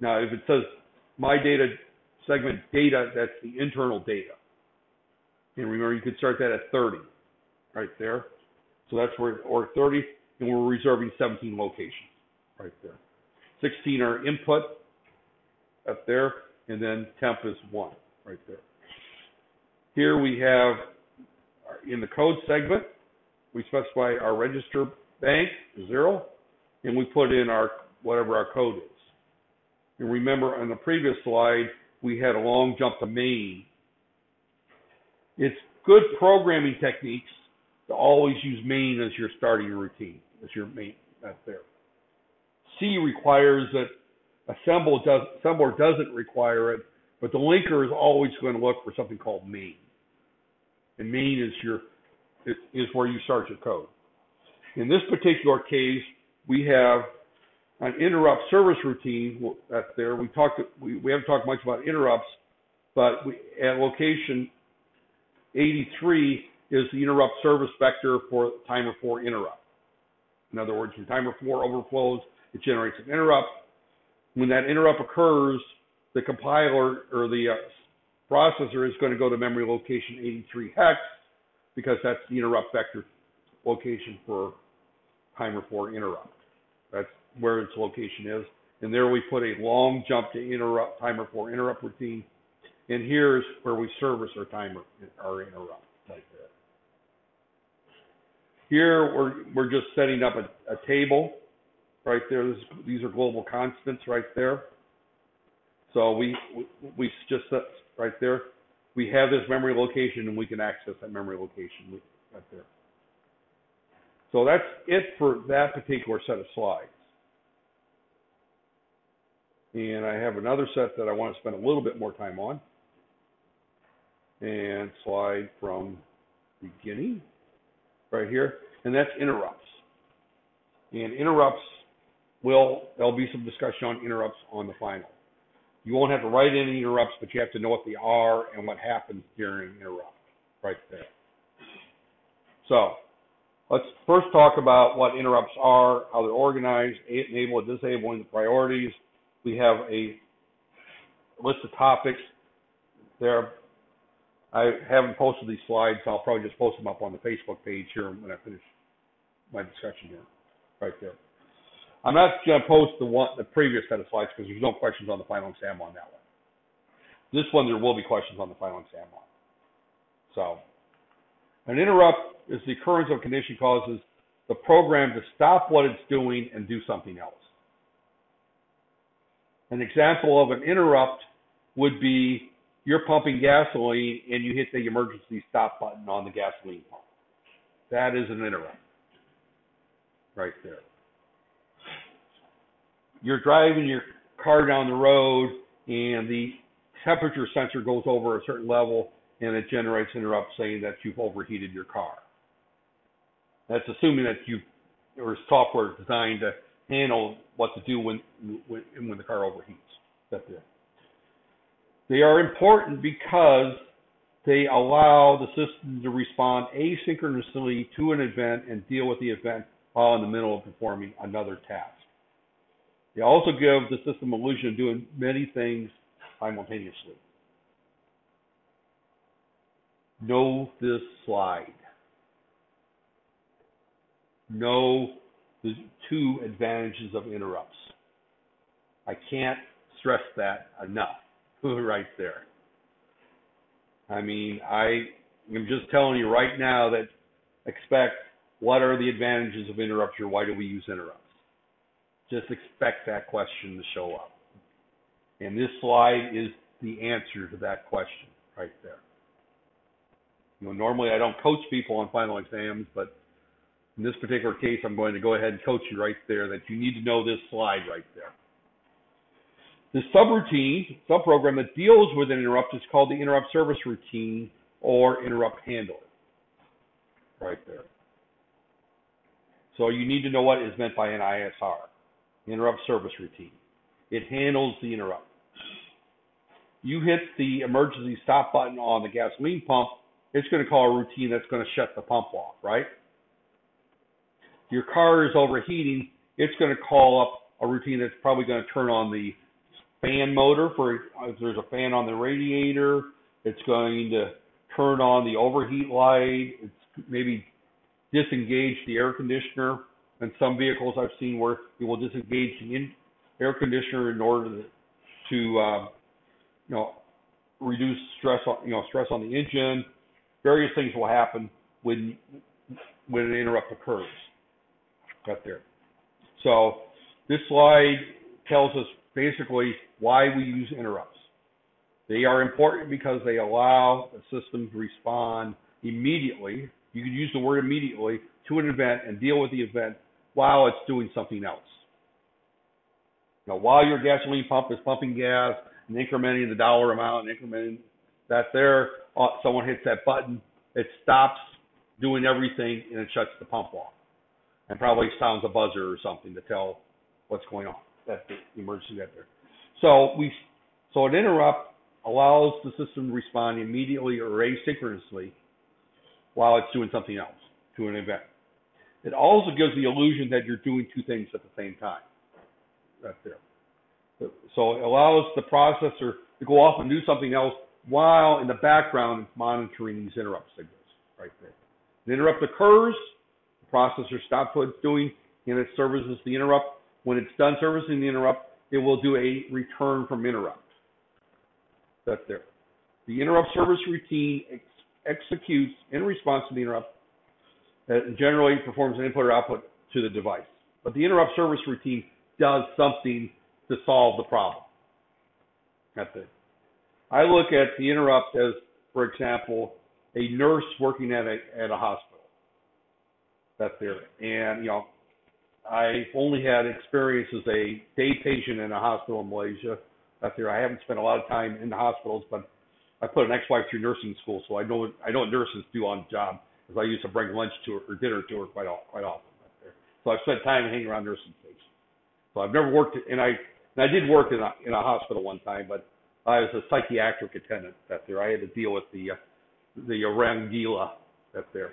now if it says my data segment data, that's the internal data. And remember, you could start that at 30 right there. So that's where, or 30, and we're reserving 17 locations right there. 16 are input up there, and then temp is 1 right there. Here we have, in the code segment, we specify our register bank, 0, and we put in our whatever our code is. And remember on the previous slide, we had a long jump to main. It's good programming techniques to always use main as your starting routine, as your main, that's there. C requires that assemble does, assembler doesn't require it, but the linker is always going to look for something called main. And main is your is where you start your code. In this particular case, we have an interrupt service routine that's there. We talked we, we haven't talked much about interrupts, but we, at location 83 is the interrupt service vector for timer 4 interrupt. In other words, when timer 4 overflows, it generates an interrupt. When that interrupt occurs, the compiler or the uh, processor is going to go to memory location 83 hex because that's the interrupt vector location for timer 4 interrupt. That's where its location is. And there we put a long jump to interrupt timer 4 interrupt routine. And here's where we service our timer, our interrupt. Like that. Here we're we're just setting up a, a table right there. This, these are global constants right there. So we we, we just set right there. We have this memory location and we can access that memory location right there. So that's it for that particular set of slides. And I have another set that I want to spend a little bit more time on. And slide from beginning right here, and that's interrupts. And interrupts will there'll be some discussion on interrupts on the final. You won't have to write any interrupts, but you have to know what they are and what happens during interrupt right there. So let's first talk about what interrupts are, how they're organized, enable and disabling the priorities. We have a list of topics there I haven't posted these slides. I'll probably just post them up on the Facebook page here when I finish my discussion here, right there. I'm not going to post the one, the previous set of slides because there's no questions on the final exam on that one. This one there will be questions on the final exam on. So, an interrupt is the occurrence of a condition causes the program to stop what it's doing and do something else. An example of an interrupt would be you're pumping gasoline and you hit the emergency stop button on the gasoline pump. That is an interrupt right there. you're driving your car down the road and the temperature sensor goes over a certain level and it generates interrupt saying that you've overheated your car. That's assuming that you or software designed to handle what to do when when, when the car overheats. That's it. They are important because they allow the system to respond asynchronously to an event and deal with the event while in the middle of performing another task. They also give the system illusion of doing many things simultaneously. Know this slide. Know the two advantages of interrupts. I can't stress that enough *laughs* right there. I mean, I am just telling you right now that expect what are the advantages of interrupts or why do we use interrupts? Just expect that question to show up. And this slide is the answer to that question right there. You know, normally I don't coach people on final exams, but in this particular case, I'm going to go ahead and coach you right there that you need to know this slide right there. The subroutine, subprogram that deals with an interrupt is called the interrupt service routine or interrupt handler. Right there. So you need to know what is meant by an ISR, interrupt service routine. It handles the interrupt. You hit the emergency stop button on the gasoline pump, it's going to call a routine that's going to shut the pump off, right? Your car is overheating, it's going to call up a routine that's probably going to turn on the fan motor for if there's a fan on the radiator. It's going to turn on the overheat light. It's maybe disengage the air conditioner. And some vehicles I've seen where it will disengage the in, air conditioner in order to, uh, you know, reduce stress on, you know, stress on the engine. Various things will happen when when an interrupt occurs. Got there. So this slide tells us basically why we use interrupts. They are important because they allow the system to respond immediately. You can use the word immediately to an event and deal with the event while it's doing something else. Now, while your gasoline pump is pumping gas and incrementing the dollar amount and incrementing that there, uh, someone hits that button, it stops doing everything and it shuts the pump off and probably sounds a buzzer or something to tell what's going on. That's the emergency right there. So we, so an interrupt allows the system to respond immediately or asynchronously while it's doing something else to an event. It also gives the illusion that you're doing two things at the same time. That's there. So it allows the processor to go off and do something else while in the background it's monitoring these interrupt signals right there. The interrupt occurs, the processor stops what it's doing, and it services the interrupt. When it's done servicing the interrupt, it will do a return from interrupt. That's there. The interrupt service routine ex- executes in response to the interrupt and generally performs an input or output to the device. But the interrupt service routine does something to solve the problem. That's it. I look at the interrupt as, for example, a nurse working at a at a hospital. That's there. And you know, I've only had experience as a day patient in a hospital in Malaysia. That's there. I haven't spent a lot of time in the hospitals, but I put an ex-wife through nursing school, so I know I know what nurses do on the job. Because I used to bring lunch to her or dinner to her quite quite often. There. So I've spent time hanging around nursing stations. So I've never worked, and I and I did work in a in a hospital one time, but I was a psychiatric attendant. That there, I had to deal with the the Orang Gila. That's there.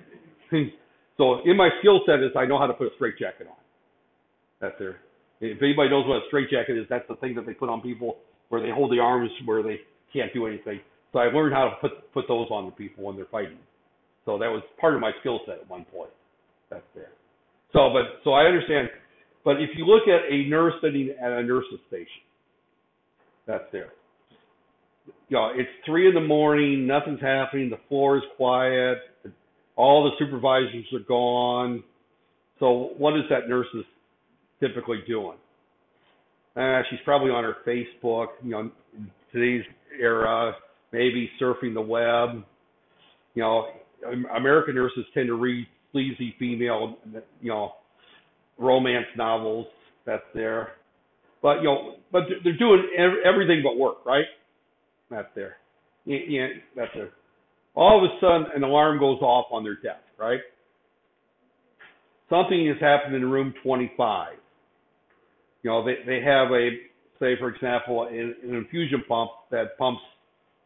*laughs* so in my skill set is I know how to put a straight jacket on. That's there. If anybody knows what a straight jacket is, that's the thing that they put on people where they hold the arms where they can't do anything. So I learned how to put put those on the people when they're fighting. So that was part of my skill set at one point. That's there. So, but so I understand. But if you look at a nurse sitting at a nurse's station, that's there. You know, it's three in the morning, nothing's happening, the floor is quiet, all the supervisors are gone. So what is that nurse's typically doing? Uh, she's probably on her Facebook, you know, in today's era, maybe surfing the web. You know, American nurses tend to read sleazy female, you know, romance novels. That's there. but you know, but they're doing everything but work, right? That's there. Yeah, that's there. All of a sudden, an alarm goes off on their desk, right? Something has happened in room 25. You know, they they have a say, for example, an, an infusion pump that pumps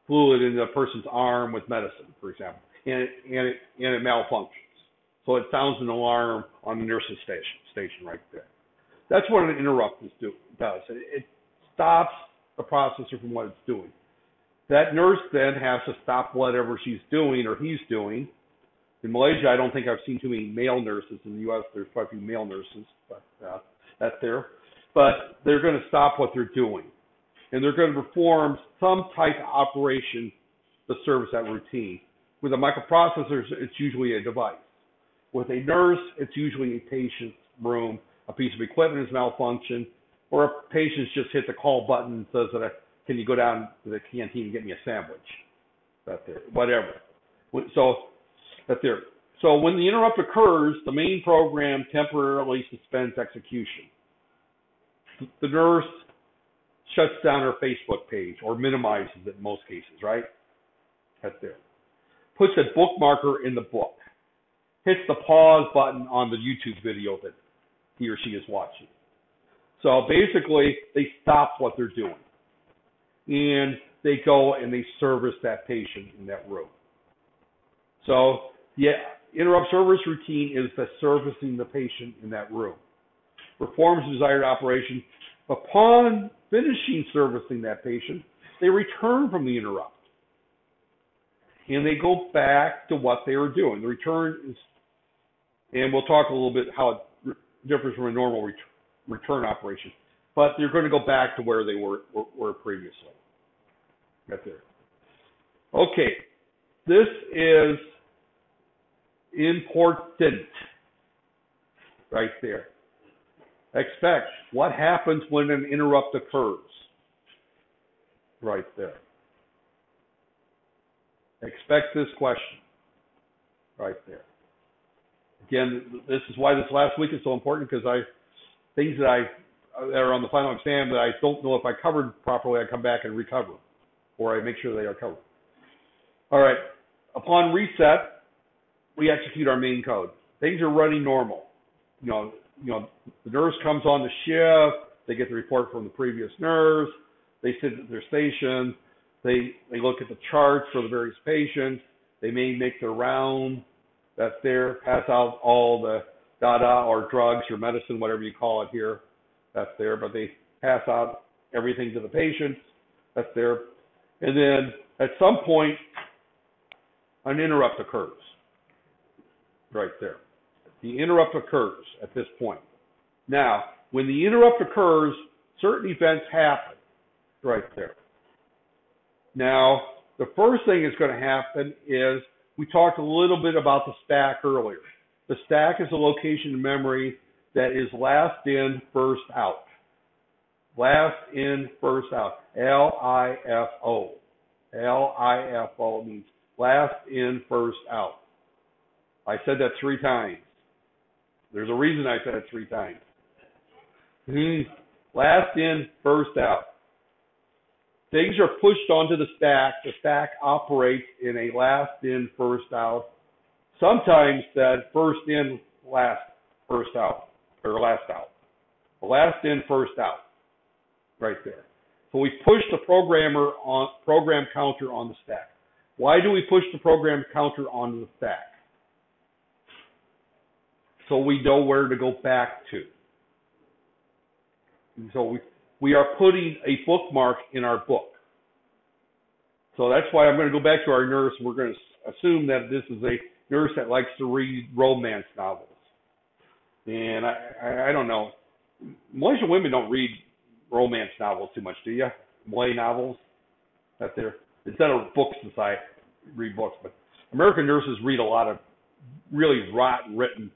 fluid into a person's arm with medicine, for example, and it, and it, and it malfunctions. So it sounds an alarm on the nurse's station, station right there. That's what an interrupt is do, does. It, it stops the processor from what it's doing. That nurse then has to stop whatever she's doing or he's doing. In Malaysia, I don't think I've seen too many male nurses. In the U.S., there's quite a few male nurses, but uh, that's there. But they're going to stop what they're doing and they're going to perform some type of operation to service that routine. With a microprocessor, it's usually a device. With a nurse, it's usually a patient's room, a piece of equipment is malfunctioned, or a patient's just hit the call button and says that, can you go down to the canteen and get me a sandwich? That whatever. So, that there. So when the interrupt occurs, the main program temporarily suspends execution. The nurse shuts down her Facebook page or minimizes it in most cases, right? That's there. Puts a bookmarker in the book. Hits the pause button on the YouTube video that he or she is watching. So basically, they stop what they're doing. And they go and they service that patient in that room. So the interrupt service routine is the servicing the patient in that room. Performs the desired operation Upon finishing servicing that patient, they return from the interrupt. And they go back to what they were doing. The return is, and we'll talk a little bit how it differs from a normal ret- return operation. But they're going to go back to where they were, were, were previously. Right there. Okay, this is important right there. Expect what happens when an interrupt occurs. Right there. Expect this question. Right there. Again, this is why this last week is so important because I things that I that are on the final exam that I don't know if I covered properly, I come back and recover, or I make sure they are covered. All right. Upon reset, we execute our main code. Things are running normal. You know, you know, the nurse comes on the shift, they get the report from the previous nurse, they sit at their station, they they look at the charts for the various patients, they may make their round that's there, pass out all the data or drugs or medicine, whatever you call it here, that's there, but they pass out everything to the patients, that's there. And then at some point, an interrupt occurs right there. The interrupt occurs at this point. Now, when the interrupt occurs, certain events happen right there. Now, the first thing that's going to happen is we talked a little bit about the stack earlier. The stack is a location in memory that is last in, first out. Last in, first out. L I F O. L I F O means last in, first out. I said that three times. There's a reason I said it three times. Hmm. Last in, first out. Things are pushed onto the stack. The stack operates in a last in, first out. Sometimes said first in, last, first out, or last out. Last in, first out. Right there. So we push the programmer on program counter on the stack. Why do we push the program counter onto the stack? So we know where to go back to. And so we, we are putting a bookmark in our book. So that's why I'm going to go back to our nurse. We're going to assume that this is a nurse that likes to read romance novels. And I, I, I don't know. Malaysian women don't read romance novels too much, do you? Malay novels? That they're instead of books, I read books, but American nurses read a lot of really rotten written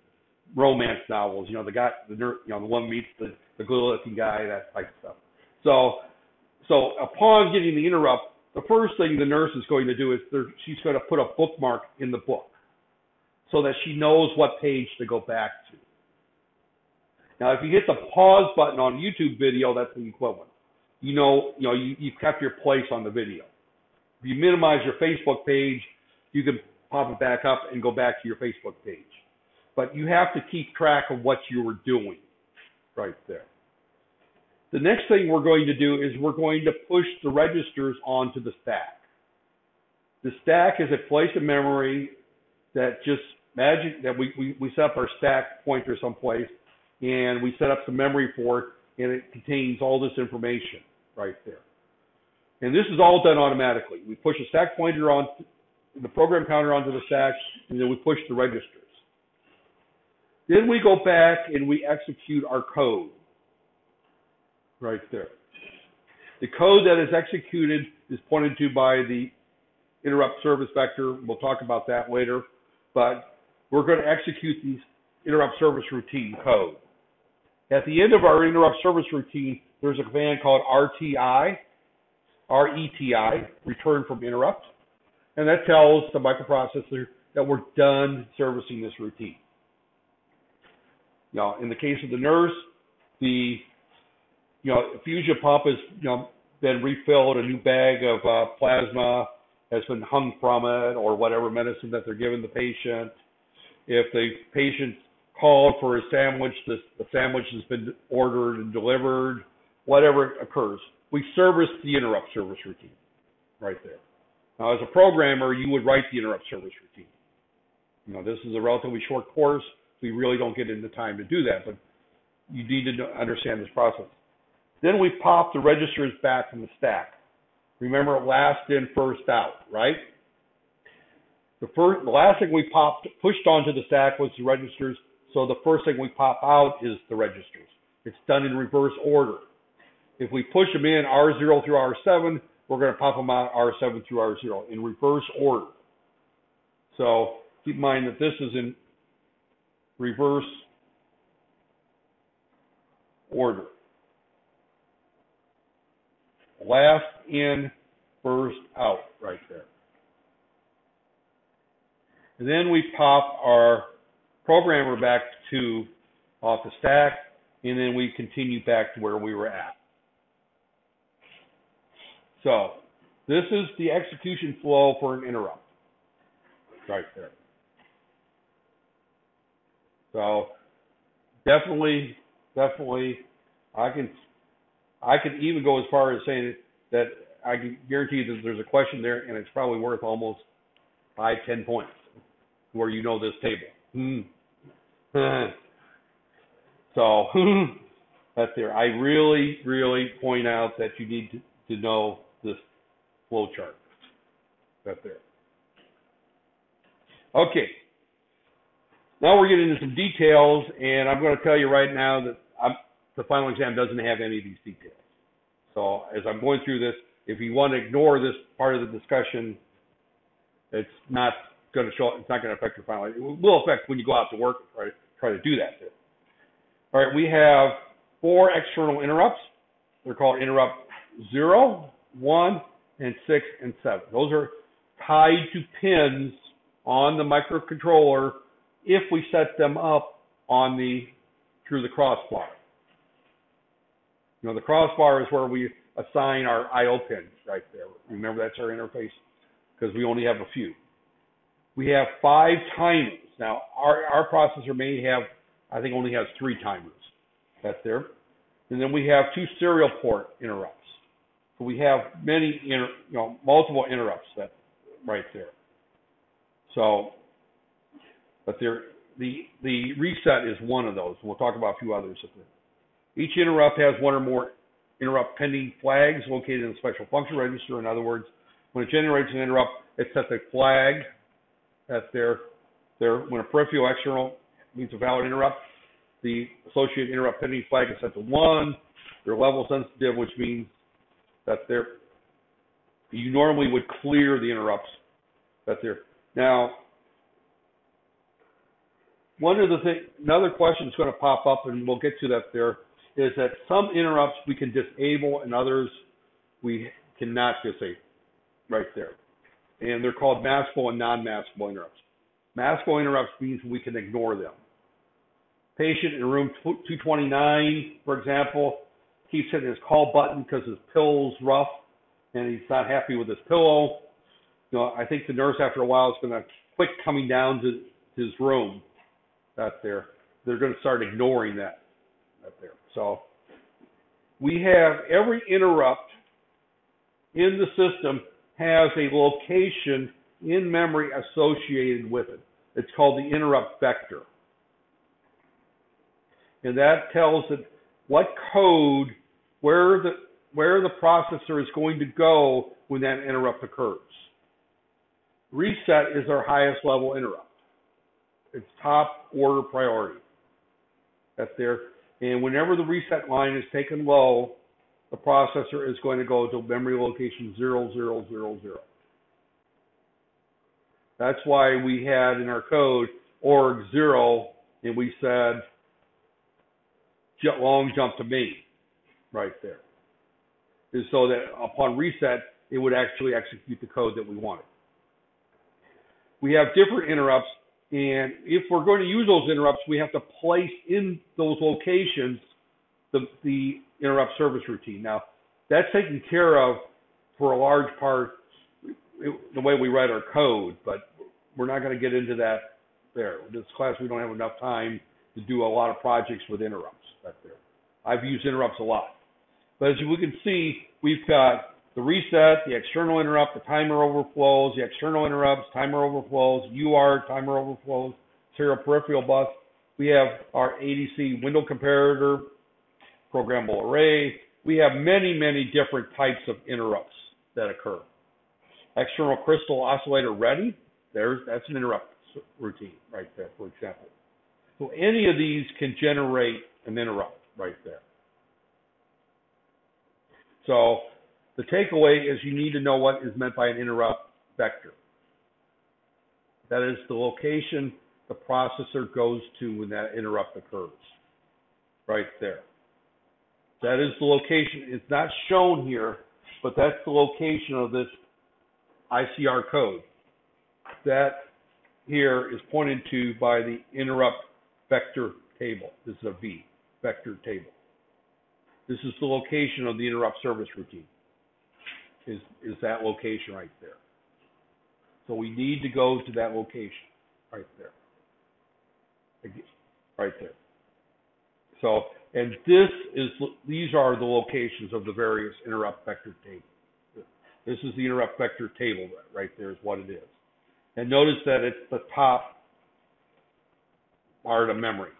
romance novels. You know, the guy, the you know, the one meets the the good-looking guy, that type of stuff. So, so upon getting the interrupt, the first thing the nurse is going to do is she's going to put a bookmark in the book so that she knows what page to go back to. Now, if you hit the pause button on YouTube video, that's the equivalent. You know, you know, you, you kept your place on the video. If you minimize your Facebook page, you can pop it back up and go back to your Facebook page. But you have to keep track of what you are doing right there. The next thing we're going to do is we're going to push the registers onto the stack. The stack is a place of memory that just magic that we, we, we set up our stack pointer someplace and we set up some memory for it and it contains all this information right there. And this is all done automatically. We push a stack pointer on the program counter onto the stack and then we push the registers. Then we go back and we execute our code right there. The code that is executed is pointed to by the interrupt service vector. We'll talk about that later. But we're going to execute these interrupt service routine code. At the end of our interrupt service routine, there's a command called RTI, RETI, return from interrupt. And that tells the microprocessor that we're done servicing this routine. Now, in the case of the nurse, the you know infusion pump has you know been refilled, a new bag of uh, plasma has been hung from it, or whatever medicine that they're giving the patient. If the patient called for a sandwich, the, the sandwich has been ordered and delivered, whatever occurs. We service the interrupt service routine right there. Now, as a programmer, you would write the interrupt service routine. You know, this is a relatively short course. We really don't get into time to do that, but you need to understand this process. Then we pop the registers back from the stack. Remember, last in, first out, right? The first, the last thing we popped, pushed onto the stack was the registers. So the first thing we pop out is the registers. It's done in reverse order. If we push them in R0 through R7, we're going to pop them out R7 through R0 in reverse order. So keep in mind that this is in reverse order. Last in, first out, right there. And then we pop our programmer back to off the stack, and then we continue back to where we were at. So this is the execution flow for an interrupt, right there. So definitely, definitely, I can, I could even go as far as saying that I can guarantee that there's a question there, and it's probably worth almost five, ten points where you know this table. Hmm. so that's there. I really, really point out that you need to, to know this flow chart. That's there. Okay. Now we're getting into some details, and I'm going to tell you right now that I'm, the final exam doesn't have any of these details. So as I'm going through this, if you want to ignore this part of the discussion, it's not going to show. It's not going to affect your final. It will affect when you go out to work try to try to do that. All right, we have four external interrupts. They're called interrupt zero, one, and six and seven. Those are tied to pins on the microcontroller if we set them up on the through the crossbar. You know, the crossbar is where we assign our I/O pins right there. Remember, that's our interface because we only have a few. We have five timers. Now, our, our processor may have, I think, only has three timers. That's there. And then we have two serial port interrupts. So we have many, inter, you know, multiple interrupts that right there. So, but there, the the reset is one of those. We'll talk about a few others. Each interrupt has one or more interrupt pending flags located in a special function register. In other words, when it generates an interrupt, it sets a flag at their their when a peripheral external means a valid interrupt, the associated interrupt pending flag is set to one. They're level sensitive, which means that they're you normally would clear the interrupts that they're now one of the thing another question is going to pop up and we'll get to that there is that some interrupts we can disable and others we cannot disable right there and they're called maskable and non-maskable interrupts. Maskable interrupts means we can ignore them. Patient in room 229, for example, keeps hitting his call button because his pillow's rough and he's not happy with his pillow. You know, I think the nurse after a while is going to quit coming down to his room. That there, they're going to start ignoring that. That there. So we have every interrupt in the system has a location in memory associated with it. It's called the interrupt vector. And that tells it what code, where the where the processor is going to go when that interrupt occurs. Reset is our highest level interrupt. It's top order priority. That's there. And whenever the reset line is taken low, the processor is going to go to memory location 0000. That's why we had in our code org 0 and we said long jump to main right there. Is so that upon reset, it would actually execute the code that we wanted. We have different interrupts, and if we're going to use those interrupts, we have to place in those locations the, the interrupt service routine. Now, that's taken care of for a large part the way we write our code, but we're not going to get into that there. This class, we don't have enough time to do a lot of projects with interrupts back there. I've used interrupts a lot. But as we can see, we've got the reset, the external interrupt, the timer overflows, the external interrupts, timer overflows, UART, timer overflows, serial peripheral bus. We have our ADC window comparator, programmable array. We have many, many different types of interrupts that occur. External crystal oscillator ready, there's that's an interrupt routine right there, for example. So any of these can generate an interrupt right there. So the takeaway is you need to know what is meant by an interrupt vector. That is the location the processor goes to when that interrupt occurs. Right there. That is the location. It's not shown here, but that's the location of this ISR code. That here is pointed to by the interrupt vector table. This is a V vector table. This is the location of the interrupt service routine. Is is that location right there? So we need to go to that location right there. Right there. So and this is these are the locations of the various interrupt vector tables. This is the interrupt vector table right there is what it is. And notice that it's the top part of memory.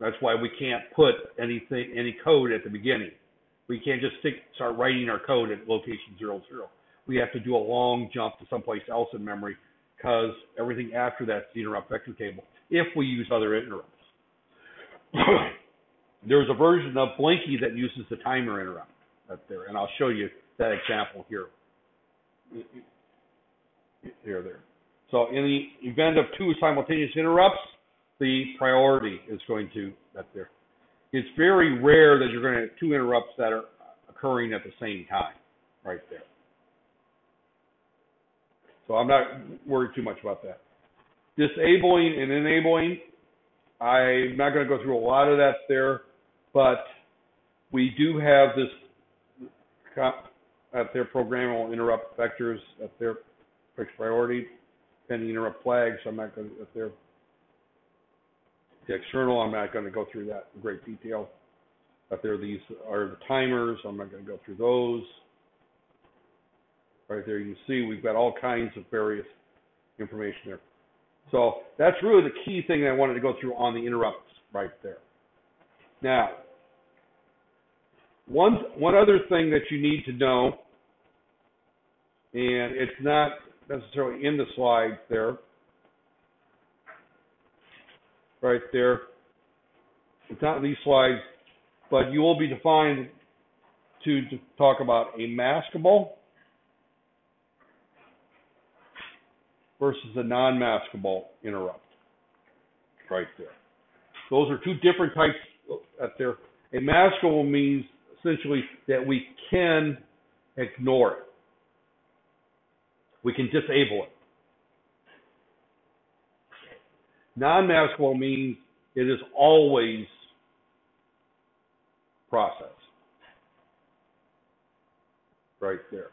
That's why we can't put anything, any code at the beginning. We can't just stick, start writing our code at location zero zero. We have to do a long jump to someplace else in memory because everything after that's the interrupt vector table. If we use other interrupts, *coughs* there's a version of Blinky that uses the timer interrupt up there, and I'll show you that example here. Here, there. So in the event of two simultaneous interrupts, the priority is going to that there. It's very rare that you're going to have two interrupts that are occurring at the same time, right there. So I'm not worried too much about that. Disabling and enabling, I'm not going to go through a lot of that there, but we do have this at their programmable interrupt vectors at their fixed priority, pending interrupt flags. So I'm not going to at their the external, I'm not going to go through that in great detail. But there these are the timers. I'm not going to go through those. Right there, you see we've got all kinds of various information there. So that's really the key thing that I wanted to go through on the interrupts right there. Now, one one other thing that you need to know, and it's not necessarily in the slides there, right there. It's not these slides, but you will be defined to, to talk about a maskable versus a non-maskable interrupt. Right there. Those are two different types up there. A maskable means essentially that we can ignore it. We can disable it. Non-maskable means It is always process. Right there.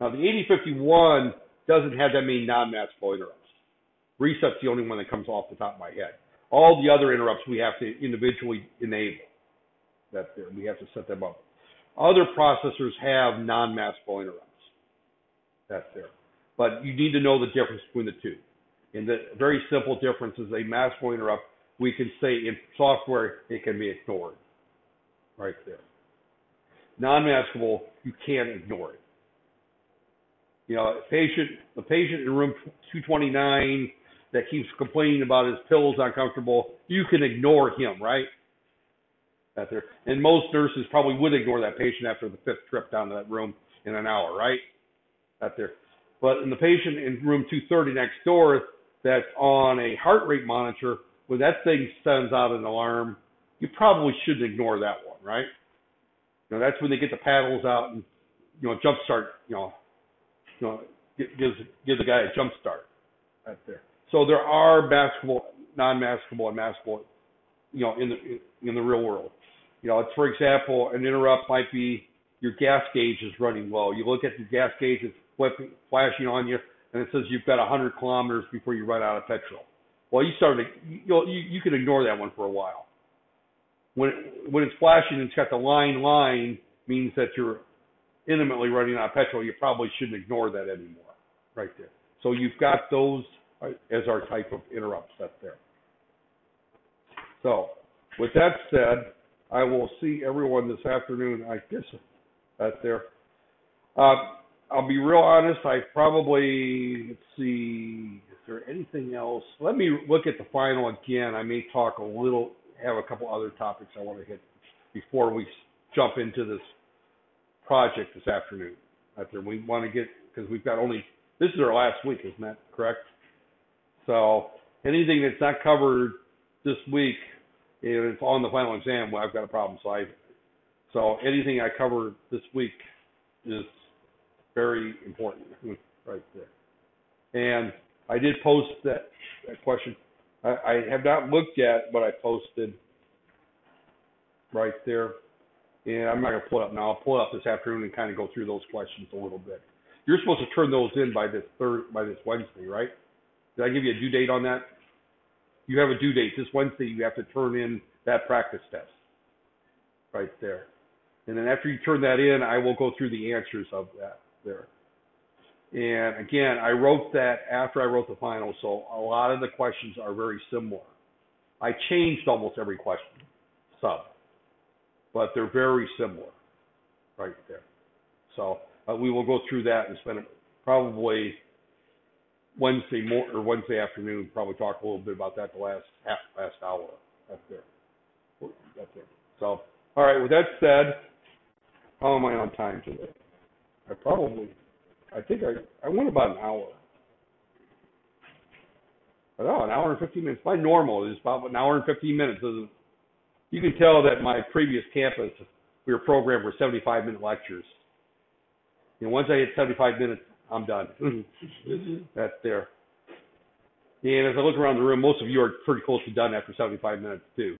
Now the 8051 doesn't have that many non-maskable interrupts. Reset's the only one that comes off the top of my head. All the other interrupts we have to individually enable. That we have to set them up. Other processors have non-maskable interrupts. That's there. But you need to know the difference between the two. And the very simple difference is a maskable interrupt, we can say in software, it can be ignored. Right there. Non-maskable, you can't ignore it. You know, a patient, the patient in room 229 that keeps complaining about his pills uncomfortable, you can ignore him, right? That there. And most nurses probably would ignore that patient after the fifth trip down to that room in an hour, right? That there. But in the patient in room 230 next door that's on a heart rate monitor, when that thing sends out an alarm, you probably shouldn't ignore that one, right? You know, that's when they get the paddles out and you know jump start, you know, you know, gives gives the guy a jump start right there. So there are maskable, non-maskable, and maskable, you know, in the in the real world. You know, it's for example, an interrupt might be your gas gauge is running low. You look at the gas gauge, it's flashing on you, and it says you've got 100 kilometers before you run out of petrol. Well, you start to, you you, you can ignore that one for a while. When it, when it's flashing and it's got the line line means that you're intimately running out of petrol. You probably shouldn't ignore that anymore, right there. So you've got those as our type of interrupts up there. So, with that said, I will see everyone this afternoon. I guess that's there. Uh, I'll be real honest. I probably let's see. Is there anything else? Let me look at the final again. I may talk a little. Have a couple other topics I want to hit before we jump into this project this afternoon. After we want to get because we've got only this is our last week, isn't that correct? So anything that's not covered this week, and it's on the final exam, well, I've got a problem. So I, so anything I cover this week is very important *laughs* right there. And I did post that, that question. I, I have not looked at what I posted right there. And I'm not going to pull it up now. I'll pull it up this afternoon and kind of go through those questions a little bit. You're supposed to turn those in by this third by this Wednesday, right? Did I give you a due date on that? You have a due date this Wednesday. You have to turn in that practice test right there. And then after you turn that in, I will go through the answers of that there. And again, I wrote that after I wrote the final, so a lot of the questions are very similar. I changed almost every question, some, but they're very similar right there. So uh, we will go through that and spend probably Wednesday mor or Wednesday afternoon. Probably talk a little bit about that the last half last hour. That's there. That's it. So, all right. With that said, how am I on time today? I probably, I think I I went about an hour. But oh, an hour and fifteen minutes. My normal is about an hour and fifteen minutes. You can tell that my previous campus, we were programmed for seventy-five minute lectures. And once I hit seventy-five minutes, I'm done. *laughs* That's there. And as I look around the room, most of you are pretty close to done after 75 minutes too.